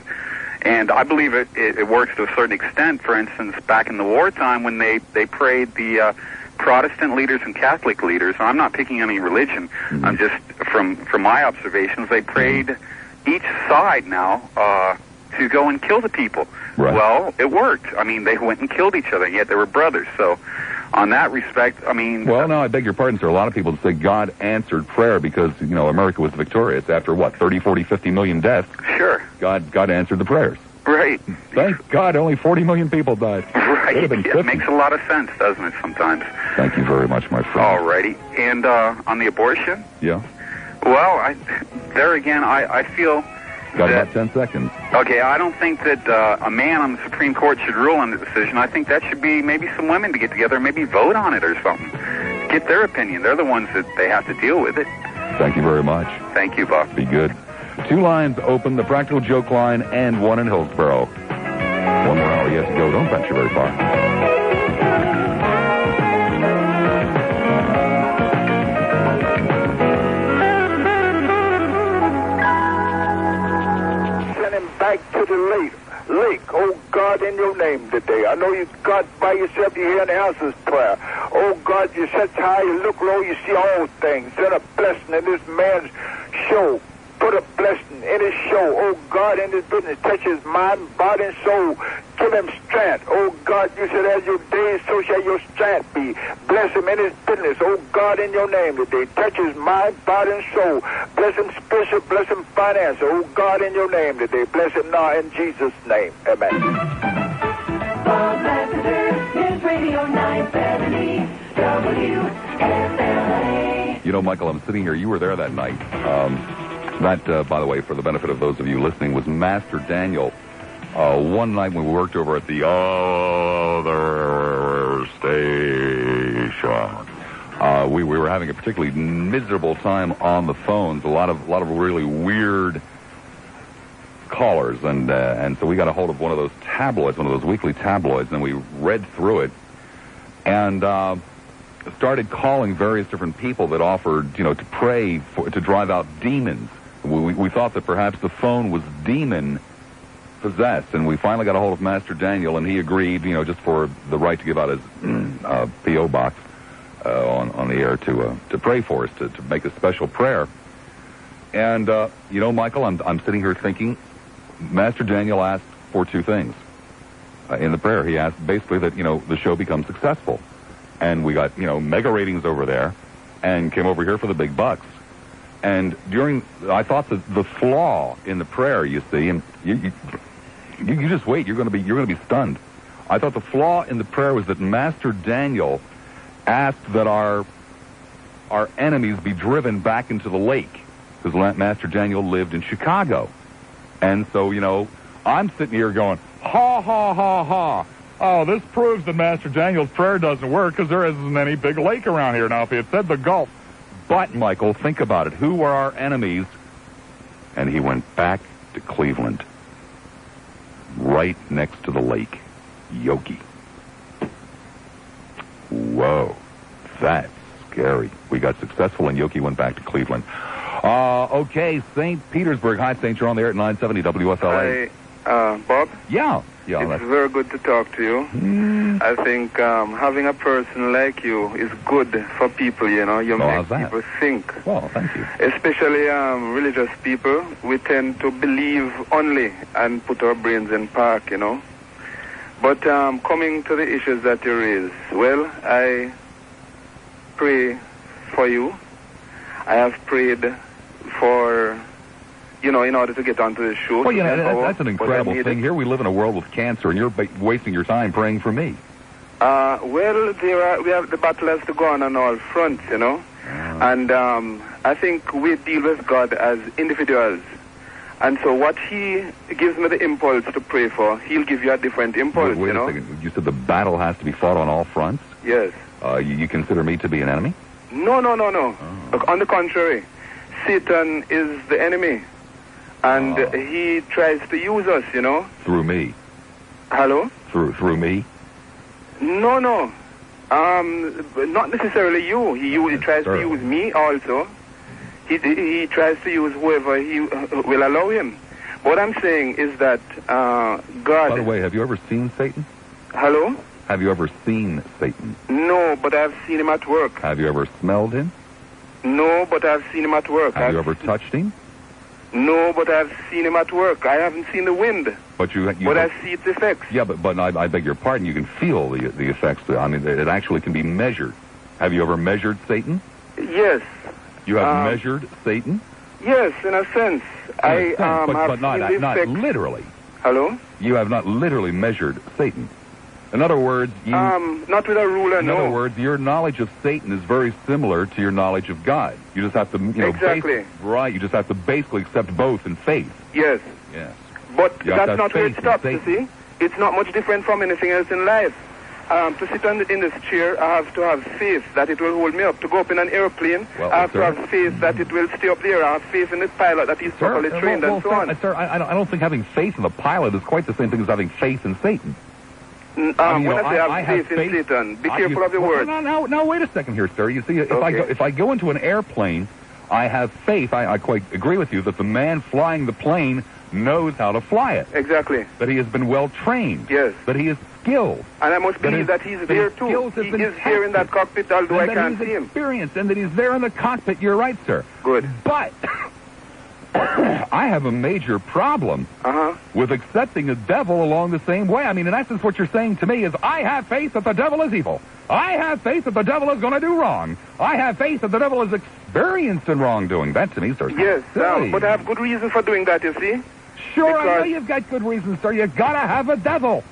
and I believe it, it, it works to a certain extent. For instance, back in the wartime when they they prayed the uh, Protestant leaders and Catholic leaders. and I'm not picking any religion. Mm-hmm. I'm just from from my observations. They prayed each side now uh, to go and kill the people. Right. Well, it worked. I mean, they went and killed each other, and yet they were brothers. So, on that respect, I mean, Well, no, I beg your pardon, sir. A lot of people say God answered prayer because, you know, America was victorious after what, 30, 40, 50 million deaths. sure, God, God answered the prayers. right. Thank God, only 40 million people died. <laughs> Right. Have It makes a lot of sense, doesn't it, sometimes? Thank you very much, my friend. All righty. And uh, on the abortion, Yeah, well, I, there again, I, I feel got that, about 10 seconds. okay, I don't think that uh, a man on the Supreme Court should rule on the decision. I think that should be maybe some women to get together and maybe vote on it or something. Get their opinion. They're the ones that they have to deal with it. Thank you very much. Thank you, Buck. Be good. Two lines open, the practical joke line and one in Hillsborough. One more hour yet to go. Don't venture very far. The lake. Lake, oh God, in your name today. I know you, God, by yourself, you hear and answers prayer. Oh God, you sit high, you look low, you see all things. Send a blessing in this man's show. Put a blessing in his show. Oh God, in his business, touch his mind, body, and soul. Give him strength. Oh God, you said as your days, so shall your strength be. Bless him in his business. Oh God, in your name today. Touch his mind, body, and soul. Bless him spiritual, bless him finance. Oh God, in your name today. Bless him now in Jesus' name. Amen. Bob Lassiter, News Radio 970, WFLA. You know, Michael, I'm sitting here. You were there that night. Um, that, uh, by the way, for the benefit of those of you listening, was Master Daniel. Uh, one night when we worked over at the other station, uh, we, we were having a particularly miserable time on the phones. A lot of, a lot of really weird callers, and uh, and so we got a hold of one of those tabloids, one of those weekly tabloids, and we read through it, and. Uh, started calling various different people that offered, you know, to pray for, to drive out demons. We, we, thought that perhaps the phone was demon possessed, and we finally got a hold of Master Daniel, and he agreed, you know, just for the right to give out his <clears throat> uh, PO box uh, on on the air to uh, to pray for us, to, to make a special prayer. And uh, you know, Michael, I'm I'm sitting here thinking, Master Daniel asked for two things uh, in the prayer. He asked basically that you know the show becomes successful and we got you know mega ratings over there, and came over here for the big bucks. And during, I thought that the flaw in the prayer, you see, and you, you, you, just wait, you're going to be, you're going to be stunned. I thought the flaw in the prayer was that Master Daniel asked that our, our enemies be driven back into the lake, because Master Daniel lived in Chicago, and so you know, I'm sitting here going, ha ha ha ha. Oh, this proves that Master Daniel's prayer doesn't work because there isn't any big lake around here. Now, if he had said the Gulf, but Michael, think about it. Who were our enemies? And he went back to Cleveland, right next to the lake, Yogi. Whoa, that's scary. We got successful, and Yogi went back to Cleveland. Uh, okay, St. Petersburg. Hi, St. You're on there at 970 WFLA. Uh, Bob. Yeah, yeah. It's that's- very good to talk to you. I think um, having a person like you is good for people, you know. You make people think. Well, thank you. Especially um, religious people, we tend to believe only and put our brains in park, you know. But um, coming to the issues that you raise, well, I pray for you. I have prayed for you know, in order to get onto the show. Well, you know, to that's, an incredible thing. Here we live in a world with cancer, and you're ba- wasting your time praying for me. Uh, well, there are, we have the battle has to go on on all fronts, you know. Ah. And um, I think we deal with God as individuals. And so what He gives me the impulse to pray for, He'll give you a different impulse, Wait you know. You said the battle has to be fought on all fronts. Yes. Uh, you, you consider me to be an enemy? No, no, no, no. Oh. On the contrary, Satan is the enemy. And Oh. he tries to use us, you know. Through me? Hello? Through through me? No, no. Um, not necessarily you. He, he tries to use me also. He, he tries to use whoever he uh, will allow him. What I'm saying is that uh, God. By the way, have you ever seen Satan? Hello? Have you ever seen Satan? No, but I've seen him at work. Have you ever smelled him? No, but I've seen him at work. Have I've- you ever touched him? No, but I've seen him at work. I haven't seen the wind, But you, you but I see its effects. Yeah, but but I, I beg your pardon. You can feel the the effects. I mean, it actually can be measured. Have you ever measured Satan? Yes, You have Um, measured Satan. yes, in a sense. In a sense, um, but, but not not literally. Hello? You have not literally measured Satan. In other words, you. Um, not with a ruler, in no. other words, your knowledge of Satan is very similar to your knowledge of God. You just have to, you know, Exactly. basi- right? You just have to basically accept both in faith. Yes. Yes. But You that's not where it stops, you see. It's not much different from anything else in life. Um, to sit on, in this chair, I have to have faith that it will hold me up. To go up in an airplane, Well, I have sir. to have faith that it will stay up there. I have faith in the pilot that he's Sir, properly trained well, and so well, on. sir, I, I don't think having faith in the pilot is quite the same thing as having faith in Satan. Mm, I Um, mean, when know, I say I- have I faith Satan, be I- careful of your well, words. No, no, no, wait a second here, sir. You see, if I go if I go into an airplane, I have faith. I, I quite agree with you that the man flying the plane knows how to fly it. Exactly. That he has been well trained. Yes. That he is skilled. And I must That believe his- that he's there too. skills He is here in that cockpit, although I and that can't see him. experienced, and that he's there in the cockpit. You're right, sir. Good. But I have a major problem Uh-huh. with accepting the devil along the same way. I mean, in essence, what you're saying to me is, I have faith that the devil is evil. I have faith that the devil is going to do wrong. I have faith that the devil is experienced in wrongdoing. That to me starts Yes, um, but I have good reason for doing that, you see. Sure, I know you've got good reasons, sir. You've gotta have a devil.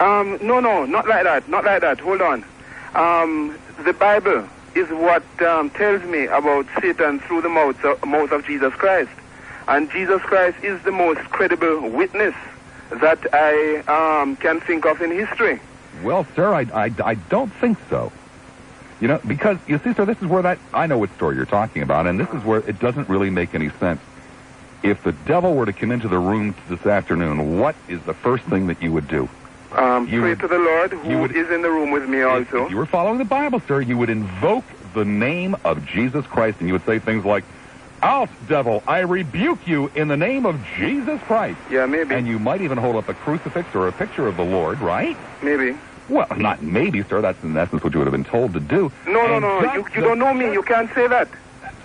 Um, no, no, not like that. Not like that. Hold on. Um, the Bible is what um, tells me about Satan through the mouth of, mouth of Jesus Christ. And Jesus Christ is the most credible witness that I um, can think of in history. Well, sir, I, I, I don't think so. You know, because, you see, sir, this is where that, I know what story you're talking about, and this is where it doesn't really make any sense. If the devil were to come into the room this afternoon, what is the first thing that you would do? Um, You pray would- to the Lord, who you is would- in the room with me also. If you were following the Bible, sir, you would invoke the name of Jesus Christ, and you would say things like, Out, devil, I rebuke you in the name of Jesus Christ. Yeah, maybe. And you might even hold up a crucifix or a picture of the Lord, right? Maybe. Well, not maybe, sir. That's in essence what you would have been told to do. No, no, And no. just You, you don't know me. You can't say that.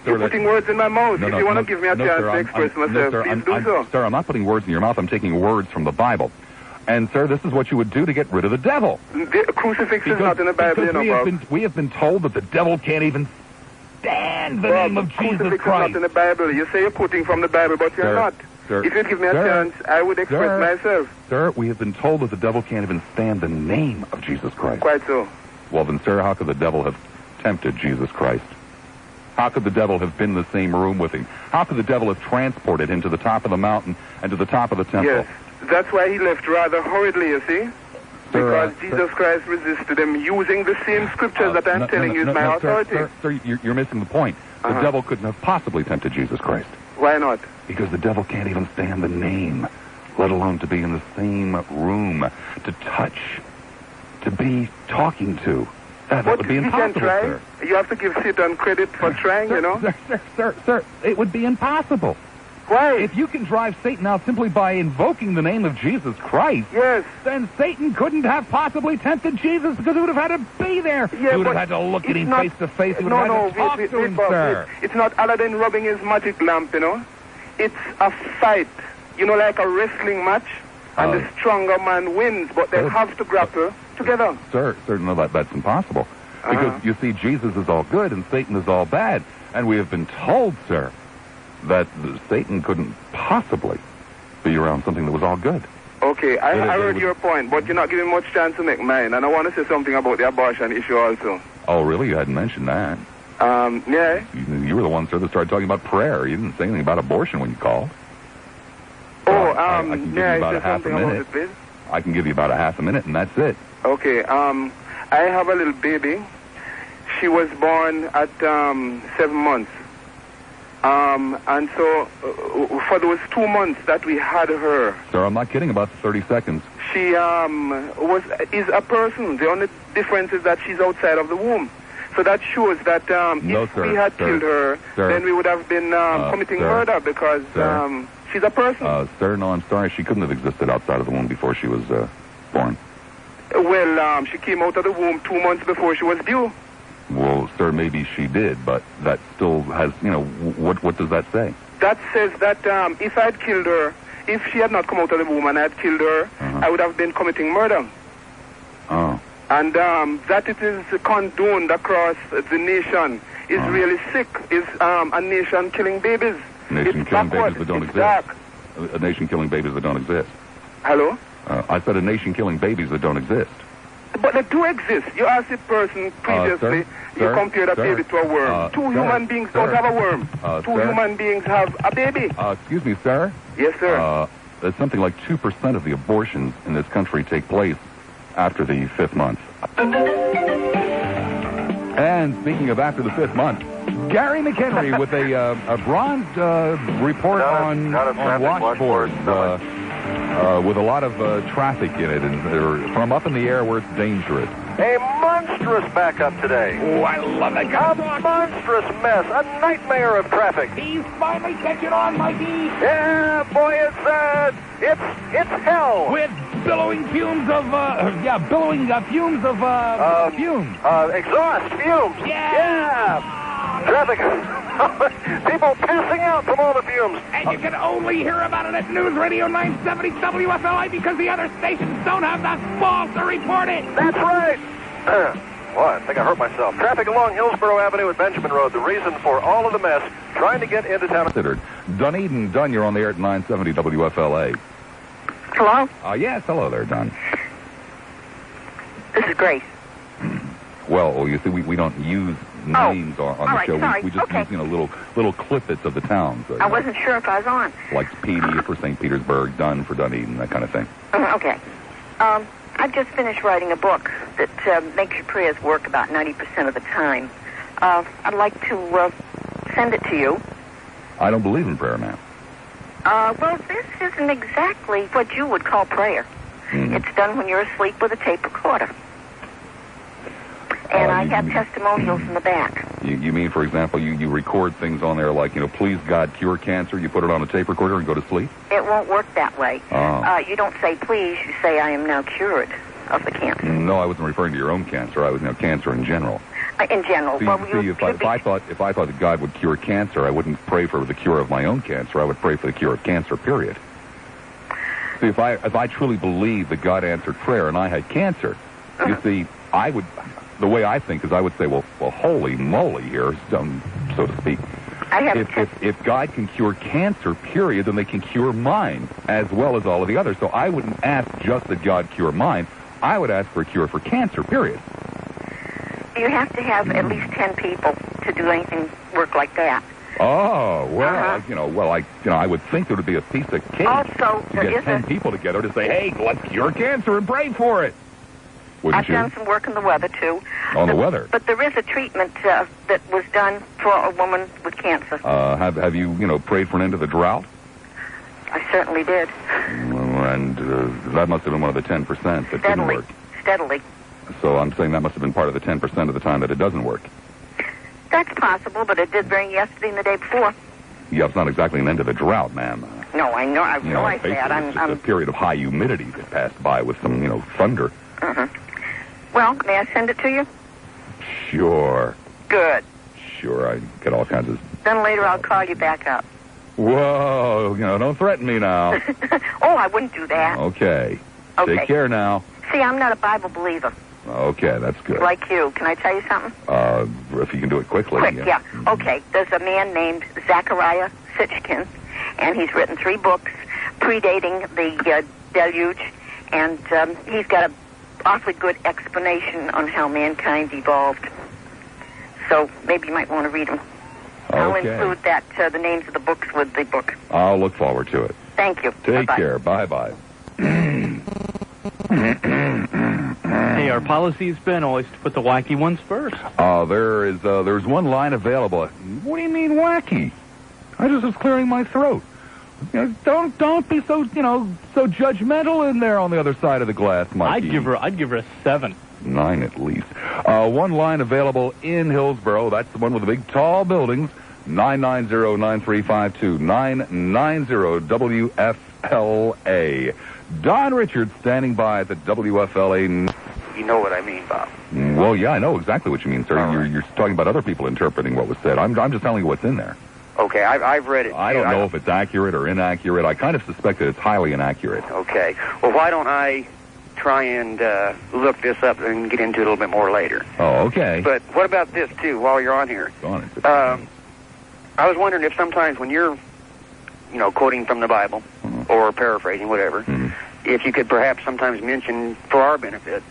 Sir, You're putting words in my mouth. No, if you want no, to give me a no, chance sir, to I'm- express myself, no, uh, sir, please I'm, do I'm- so. Sir, I'm not putting words in your mouth. I'm taking words from the Bible. And, sir, this is what you would do to get rid of the devil. The crucifix is not in the Bible, you know, we have, been, we have been told that the devil can't even stand the Bob, name of Jesus crucifix Christ. not in the Bible. You say you're quoting from the Bible, but you're Sir, not. sir, if you'd give me a sir, chance, I would express sir. myself. Sir, we have been told that the devil can't even stand the name of Jesus Christ. Quite so. Well, then, sir, how could the devil have tempted Jesus Christ? How could the devil have been in the same room with him? How could the devil have transported him to the top of the mountain and to the top of the temple? Yes. That's why he left rather hurriedly, you see. Sir, uh, Because Jesus Christ resisted him using the same scriptures Uh, that I'm no, telling no, you is no, my authority. Sir, sir, sir you're, you're missing the point. The Uh-huh. devil couldn't have possibly tempted Jesus Christ Why not? because the devil can't even stand the name, let alone to be in the same room, to touch, to be talking to. That, that would be impossible, try. sir. You have to give Satan credit for <laughs> trying, Sir, you know. Sir, sir, sir, sir, it would be impossible. Why? If you can drive Satan out simply by invoking the name of Jesus Christ, yes, then Satan couldn't have possibly tempted Jesus because he would have had to be there. Yeah, he would have had to look at him not- face to face. He would no, have had no, to talk wait, to wait, him, sir. It's not Aladdin rubbing his magic lamp, you know. It's a fight, you know, like a wrestling match, and Uh, the stronger man wins, but they have to grapple together. Sir, sir, no, that, that's impossible. Because, Uh-huh. you see, Jesus is all good and Satan is all bad. And we have been told, sir, that Satan couldn't possibly be around something that was all good. Okay, I, I heard your point, but you're not giving much chance to make mine. And I want to say something about the abortion issue also. Oh, really? You hadn't mentioned that. Um, yeah. You, you were the one, sir, that started talking about prayer. You didn't say anything about abortion when you called. Oh, I- um, I can give may you I about a half a minute. it, please? I can give you about a half a minute, and that's it. Okay, um, I have a little baby. She was born at um, seven months. Um, and so uh, for those two months that we had her, Sir, I'm not kidding about the 30 seconds. she um, was is a person. The only difference is that she's outside of the womb. So that shows that um, No, if sir, we had sir, killed her, sir. then we would have been um, Uh, committing murder because um, she's a person. Uh, sir, no, I'm sorry. She couldn't have existed outside of the womb before she was uh, born. Well, um, she came out of the womb two months before she was due. Well, sir, maybe she did, but that still has, you know, what what does that say? That says that um, if I had killed her, if she had not come out of the womb and I had killed her, I would have been committing murder. Oh. And um, that it is condoned across the nation is really sick. Is um, a nation killing babies. Nation it's killing backward. babies that don't it's exist. dark. A, a nation killing babies that don't exist. Hello? Uh, I said a nation killing babies that don't exist. But they do exist. You asked this person previously. Uh, sir, you sir, compared a sir, baby to a worm. uh, Two sir, human beings sir, don't have a worm. uh, Two sir. human beings have a baby. Uh, excuse me, sir. Yes, sir. Uh, there's something like 2% of the abortions in this country take place after the fifth month. And speaking of after the fifth month, Gary McHenry with a, uh, a bronze uh, report on, on washboards uh, uh, with a lot of uh, traffic in it, and they're from up in the air where it's dangerous. A monstrous backup today. Oh, I love it. A monstrous mess. A nightmare of traffic. He's finally catching on, Mikey. Yeah, boy, it's uh, it's it's hell. With billowing fumes of, uh, yeah, billowing uh, fumes of, uh, fumes. Uh, exhaust fumes. Yeah. Traffic. <laughs> People passing out from all the fumes. And you can only hear about it at News Radio 970 WFLA because the other stations don't have the balls to report it. That's right. <clears throat> well, I think I hurt myself. Traffic along Hillsborough Avenue and Benjamin Road. The reason for all of the mess trying to get into town. Considered. Dunedin Dunn, you're on the air at 970 WFLA. Hello? Uh, yes, hello there, Dunn. This is Grace. Well, <clears throat> well, you see, we, we don't use names on, on the right, show. sorry. We, we just Okay. use, you know, little little clippets of the towns. I wasn't sure if I was on. Like PD for St. Petersburg, Dunn for Dunedin, that kind of thing. Mhm, okay. Um, I've just finished writing a book that uh, makes your prayers work about 90% of the time. Uh, I'd like to uh, send it to you. I don't believe in prayer, ma'am. Uh, well, this isn't exactly what you would call prayer. Mm-hmm. It's done when you're asleep with a tape recorder. And Uh, I have testimonials in the back. You, you mean, for example, you, you record things on there like, you know, please God cure cancer. You put it on a tape recorder and go to sleep. It won't work that way. Oh. Uh, you don't say please, you say I am now cured of the cancer. No, I wasn't referring to your own cancer. I was, you know, cancer in general. Uh, in general. See, well, see, you if, I, if I thought if I thought that God would cure cancer, I wouldn't pray for the cure of my own cancer. I would pray for the cure of cancer. Period. See, if I if I truly believed that God answered prayer and I had cancer, you see, I would. The way I think is, I would say, well, well, holy moly, here, um, so to speak. I have If, if if God can cure cancer, period, then they can cure mine as well as all of the others. So I wouldn't ask just that God cure mine. I would ask for a cure for cancer. Period. you have to have at least 10 people to do anything work like that. Oh well, Uh-huh. you know, well, I, you know, I would think there would be a piece of cake Also, to get ten people together to say, "Hey, let's cure cancer and pray for it." Wouldn't I've you? done some work in the weather, too. On the weather. But there is a treatment uh, that was done for a woman with cancer. Uh, have have you, you know, prayed for an end to the drought? I certainly did. And uh, that must have been one of the ten percent that didn't work. Steadily. So I'm saying that must have been part of the ten percent of the time that it doesn't work. That's possible, but it did rain yesterday and the day before. Yeah, it's not exactly an end to the drought, ma'am. No, I know. I You know, realize that. I'm, it's just I'm, a period of high humidity that passed by with some, you know, thunder. uh Well, may I send it to you? Sure, Good. sure, I get all kinds of. Then later I'll call you back up. Whoa, you know, don't threaten me now. <laughs> oh, I wouldn't do that. Okay. Okay. Take care now. See, I'm not a Bible believer Okay, that's good. like you. Can I tell you something? Uh, if you can do it quickly. Quick, yeah. Okay, there's a man named Zecharia Sitchin, and he's written three books predating the uh, deluge, and um, he's got a awfully good explanation on how mankind evolved. So maybe you might want to read them. I'll include that uh, the names of the books with the book. I'll look forward to it. Thank you. Take Bye-bye. care. Bye bye. Hey, our policy has been always to put the wacky ones first. Uh, there is uh, there's one line available. What do you mean wacky? I just was clearing my throat. You know, don't don't be so you know so judgmental in there on the other side of the glass, Mikey. I'd give her, I'd give her a seven. Nine at least. Uh, one line available in Hillsborough. That's the one with the big tall buildings. 990-9352. 990-WFLA. Don Richards standing by at the WFLA. You know what I mean, Bob. Well, yeah, I know exactly what you mean, sir. You're, you're talking about other people interpreting what was said. I'm, I'm just telling you what's in there. Okay, I've, I've read it. I don't know if it's accurate or inaccurate. I kind of suspect that it's highly inaccurate. Okay. Well, why don't I try and uh, look this up and get into it a little bit more later? Oh, okay. But what about this too? While you're on here, Go on. um, I was wondering if sometimes when you're, you know, quoting from the Bible or paraphrasing, whatever, if you could perhaps sometimes mention for our benefit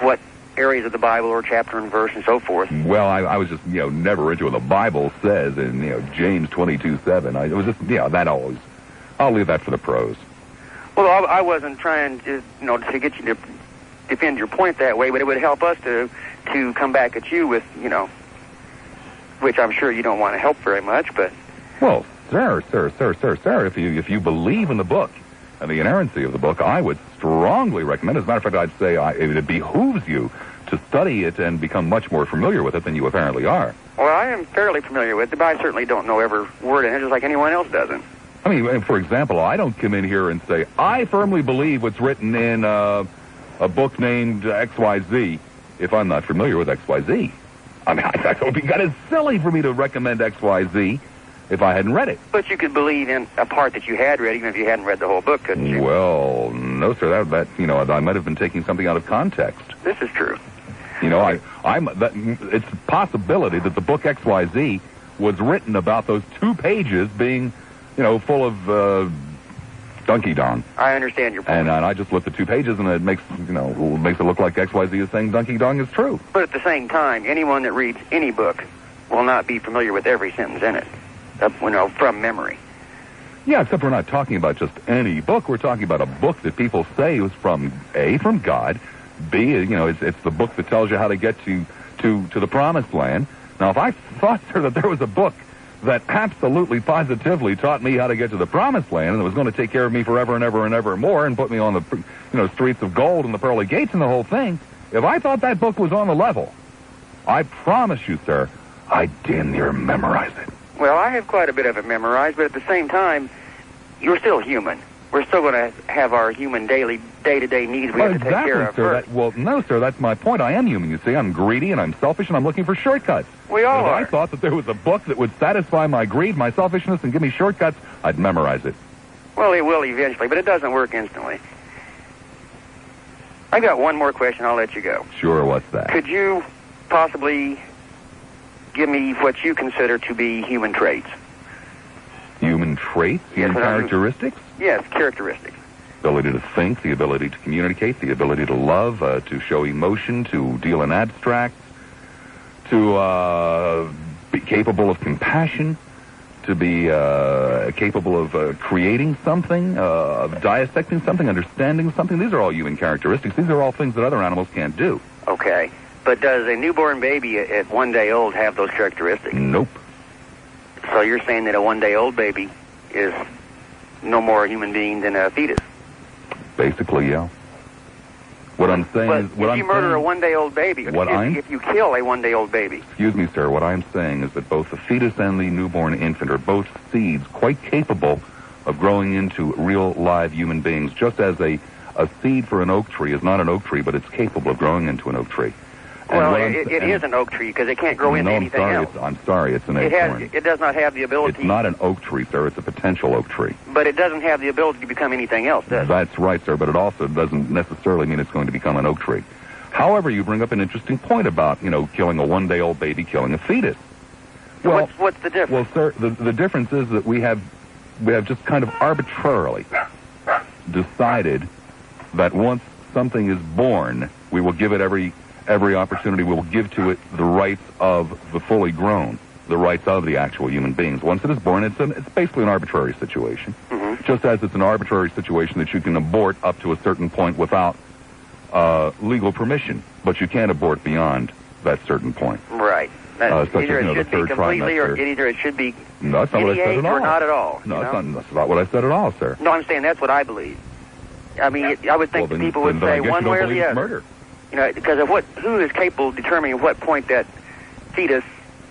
what areas of the Bible or chapter and verse and so forth. Well, I, I was just, you know, never into what the Bible says in, you know, James 22, 7. I, it was just, yeah, that always. I'll leave that for the pros. Well, I, I wasn't trying to, you know, to get you to defend your point that way, but it would help us to to come back at you with, you know, which I'm sure you don't want to help very much, but Well, sir, sir, sir, sir, sir, if you, if you believe in the book and the inerrancy of the book, I would strongly recommend, as a matter of fact, I'd say I, it behooves you to study it and become much more familiar with it than you apparently are. well, I am fairly familiar with it, but I certainly don't know every word in it, just like anyone else doesn't. I mean, for example, I don't come in here and say, I firmly believe what's written in uh, a book named XYZ if I'm not familiar with XYZ. I mean, <laughs> I, that would be kind of silly for me to recommend XYZ if I hadn't read it. But you could believe in a part that you had read, even if you hadn't read the whole book, couldn't you? Well, no, sir. That, that you know, I might have been taking something out of context. This is true. You know, I, I'm. That, it's a possibility that the book XYZ was written about those two pages being, you know, full of uh, donkey dong. I understand your point. And, and I just looked at two pages, and it makes you know makes it look like XYZ is saying donkey dong is true. But at the same time, anyone that reads any book will not be familiar with every sentence in it, uh, you know, from memory. Yeah, except we're not talking about just any book. We're talking about a book that people say was from A, from God, B, you know, it's, it's the book that tells you how to get to, to, to the promised land. Now, if I thought, sir, that there was a book that absolutely positively taught me how to get to the promised land and that was going to take care of me forever and ever and ever more and put me on the, you know, streets of gold and the pearly gates and the whole thing, if I thought that book was on the level, I promise you, sir, I'd damn near memorize it. Well, I have quite a bit of it memorized, but at the same time, you're still human. We're still going to have our human daily, day-to-day needs we Well, have to exactly, take care of sir. That, well, no, sir. That's my point. I am human. You see, I'm greedy and I'm selfish and I'm looking for shortcuts. We all if I thought that there was a book that would satisfy my greed, my selfishness, and give me shortcuts, I'd memorize it. Well, it will eventually, but it doesn't work instantly. I got one more question. I'll let you go. Sure. What's that? Could you possibly give me what you consider to be human traits? human traits? Traits, but I'm- characteristics, Yes, characteristics. ability to think, the ability to communicate, the ability to love, uh, to show emotion, to deal in abstracts, to uh, be capable of compassion, to be uh, capable of uh, creating something, uh, of dissecting something, understanding something. These are all human characteristics. These are all things that other animals can't do. Okay. But does a newborn baby at- at one day old have those characteristics? Nope. So you're saying that a one day old baby is no more a human being than a fetus? Basically, yeah. What I'm saying But is, what if I'm you murder saying, a one day old baby, What if, I'm- if you kill a one day old baby, excuse me, sir, what I'm saying is that both the fetus and the newborn infant are both seeds quite capable of growing into real live human beings, just as a, a seed for an oak tree is not an oak tree, but it's capable of growing into an oak tree. Well, it, it is an oak tree because it can't grow into no, I'm anything sorry, else. It's, I'm sorry, it's an It acorn. has, it does not have the ability, It's not an oak tree, sir. It's a potential oak tree. but it doesn't have the ability to become anything else, does it? That's right, sir, but it also doesn't necessarily mean it's going to become an oak tree. However, you bring up an interesting point about, you know, killing a one-day-old baby, killing a fetus. Well- what's what's the difference? Well, sir, the, the difference is that we have we have just kind of arbitrarily decided that once something is born, we will give it every every opportunity. We will give to it the rights of the fully grown, the rights of the actual human beings. Once it is born, it's an, it's basically an arbitrary situation. Just as it's an arbitrary situation that you can abort up to a certain point without uh, legal permission, but you can't abort beyond that certain point. right. Uh, either as, you know, it should be completely, or either it should be No, that's not what I said at all. or not at all. No, that's not, that's not what I said at all, sir. No, I'm saying that's what I believe. I mean, I would think Well, then- people would then say one way or the other. murder. You know, because of what who is capable of determining at what point that fetus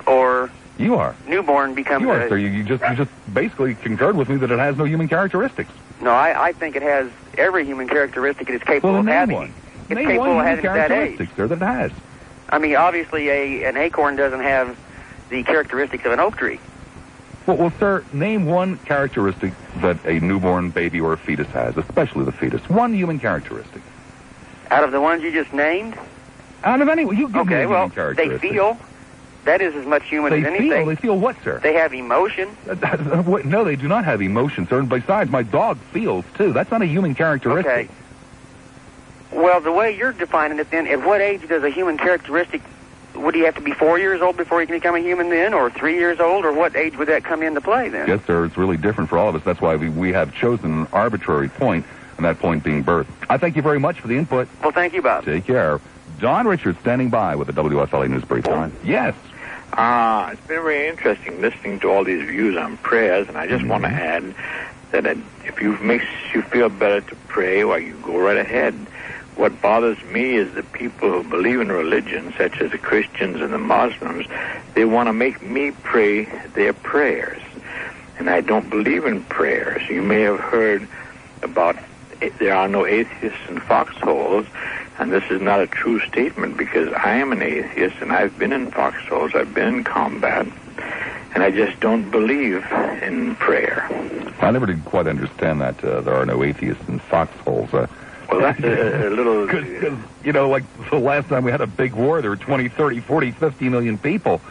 or You are. newborn becomes You are, a, sir. You, you just you just basically concurred with me that it has no human characteristics. No, I, I think it has every human characteristic it is capable Well, of having. one. It's Name capable one of having at that age. sir, that it has. I mean, obviously, a an acorn doesn't have the characteristics of an oak tree. Well, well, sir, name one characteristic that a newborn baby or a fetus has, especially the fetus. One human characteristic. Out of the ones you just named, Out of any, you give okay, a well, they feel. That is as much human They as feel. anything. They feel what, sir? They have emotion. Uh, uh, uh, no, they do not have emotion, sir. And besides, my dog feels too. That's not a human characteristic. Okay. Well, the way you're defining it, then, at what age does a human characteristic? Would he have to be four years old before he can become a human then, or three years old, or what age would that come into play then? Yes, sir. It's really different for all of us. That's why we, we have chosen an arbitrary point, and that point being birth. I thank you very much for the input. Well, thank you, Bob. Take care. Don Richards standing by with the WFLA News Brief. Don. Yes. Ah, it's been very interesting listening to all these views on prayers, and I just want to add that if you makes you feel better to pray, well, you go right ahead. What bothers me is the people who believe in religion, such as the Christians and the Muslims, they want to make me pray their prayers. And I don't believe in prayers. You may have heard about there are no atheists in foxholes, and this is not a true statement because I am an atheist and I've been in foxholes, I've been in combat, and I just don't believe in prayer. I never did quite understand that uh, there are no atheists in foxholes. Uh, Well, that's a, a little. <laughs> Because, you know, like the last time we had a big war, there were 20, 30, 40, 50 million people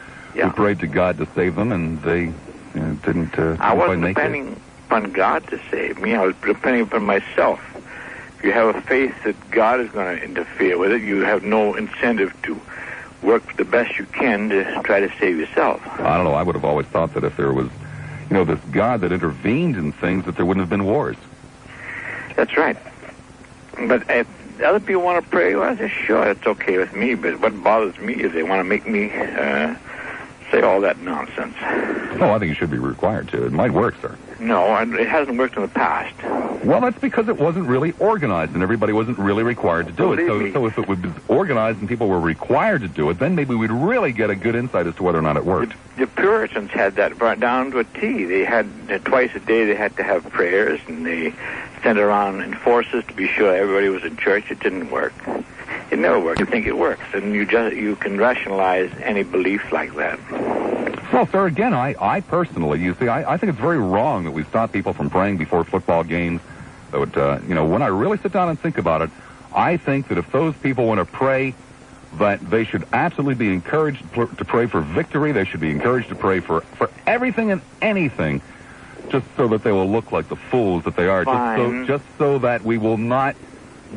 who prayed to God to save them, and they uh, didn't, uh, I wasn't make it. Upon God to save me. I was depending upon myself. If you have a faith that God is going to interfere with it, you have no incentive to work the best you can to try to save yourself. I don't know. I would have always thought that if there was, you know, this God that intervened in things, that there wouldn't have been wars. That's right. But if other people want to pray, well, I say, sure, it's okay with me. But what bothers me is they want to make me uh, say all that nonsense. Oh, I think you should be required to. It might work, sir. No, it hasn't worked in the past. Well, that's because it wasn't really organized, and everybody wasn't really required to do it. So, so if it was organized and people were required to do it, then maybe we'd really get a good insight as to whether or not it worked. The Puritans had that brought down to a T. They had uh, twice a day they had to have prayers, and they sent around enforcers to be sure everybody was in church. It didn't work. It never works. You think it works, and you just you can rationalize any belief like that. Well, sir, again, I, I personally, you see, I, I think it's very wrong that we stop people from praying before football games. That would, uh, you know, when I really sit down and think about it, I think that if those people want to pray, that they should absolutely be encouraged to pray for victory. They should be encouraged to pray for, for everything and anything, just so that they will look like the fools that they are. Just so, just so that we will not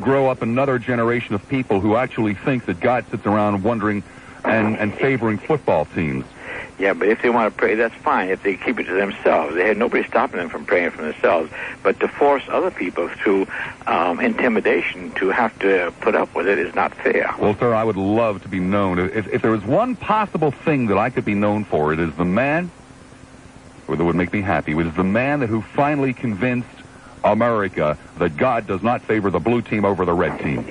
grow up another generation of people who actually think that God sits around wondering and, and favoring football teams. Yeah, but if they want to pray, that's fine. If they keep it to themselves, they had nobody stopping them from praying for themselves. But to force other people through um, intimidation to have to put up with it is not fair. Well, sir, I would love to be known. If, if there was one possible thing that I could be known for, it is the man, or that would make me happy, it is the man that who finally convinced America that God does not favor the blue team over the red team.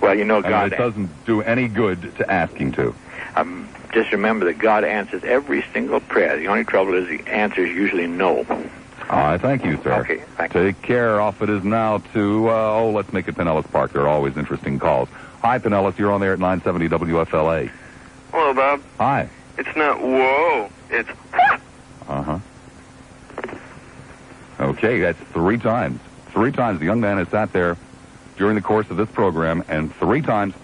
Well, you know, And God. it doesn't do any good to ask him to. Um, just remember that God answers every single prayer. The only trouble is the answer is usually no. I thank you, sir. Okay, thank Take care. Off it is now to, uh, oh, let's make it Pinellas Park. There are always interesting calls. Hi, Pinellas. You're on there at 970 WFLA. Hello, Bob. Hi. It's not whoa. It's <laughs> Uh huh. Okay, that's three times. Three times the young man has sat there during the course of this program, and three times,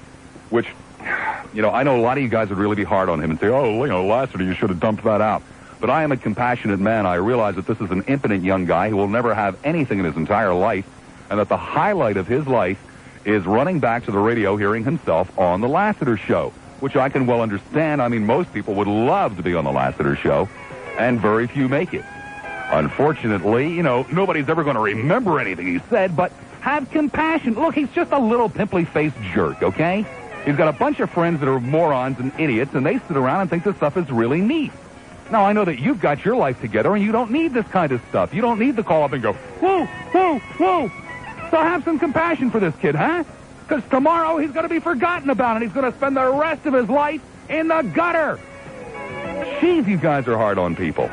which <sighs> you know, I know a lot of you guys would really be hard on him and say, oh, you know, Lassiter, you should have dumped that out. But I am a compassionate man. I realize that this is an impotent young guy who will never have anything in his entire life, and that the highlight of his life is running back to the radio hearing himself on the Lassiter show, which I can well understand. I mean, most people would love to be on the Lassiter show, and very few make it. Unfortunately, you know, nobody's ever going to remember anything he said, but have compassion. Look, he's just a little pimply-faced jerk, okay? He's got a bunch of friends that are morons and idiots, and they sit around and think this stuff is really neat. Now, I know that you've got your life together, and you don't need this kind of stuff. You don't need to call up and go, whoa, whoa, whoa. So have some compassion for this kid, huh? Because tomorrow he's going to be forgotten about, and he's going to spend the rest of his life in the gutter. Jeez, you guys are hard on people.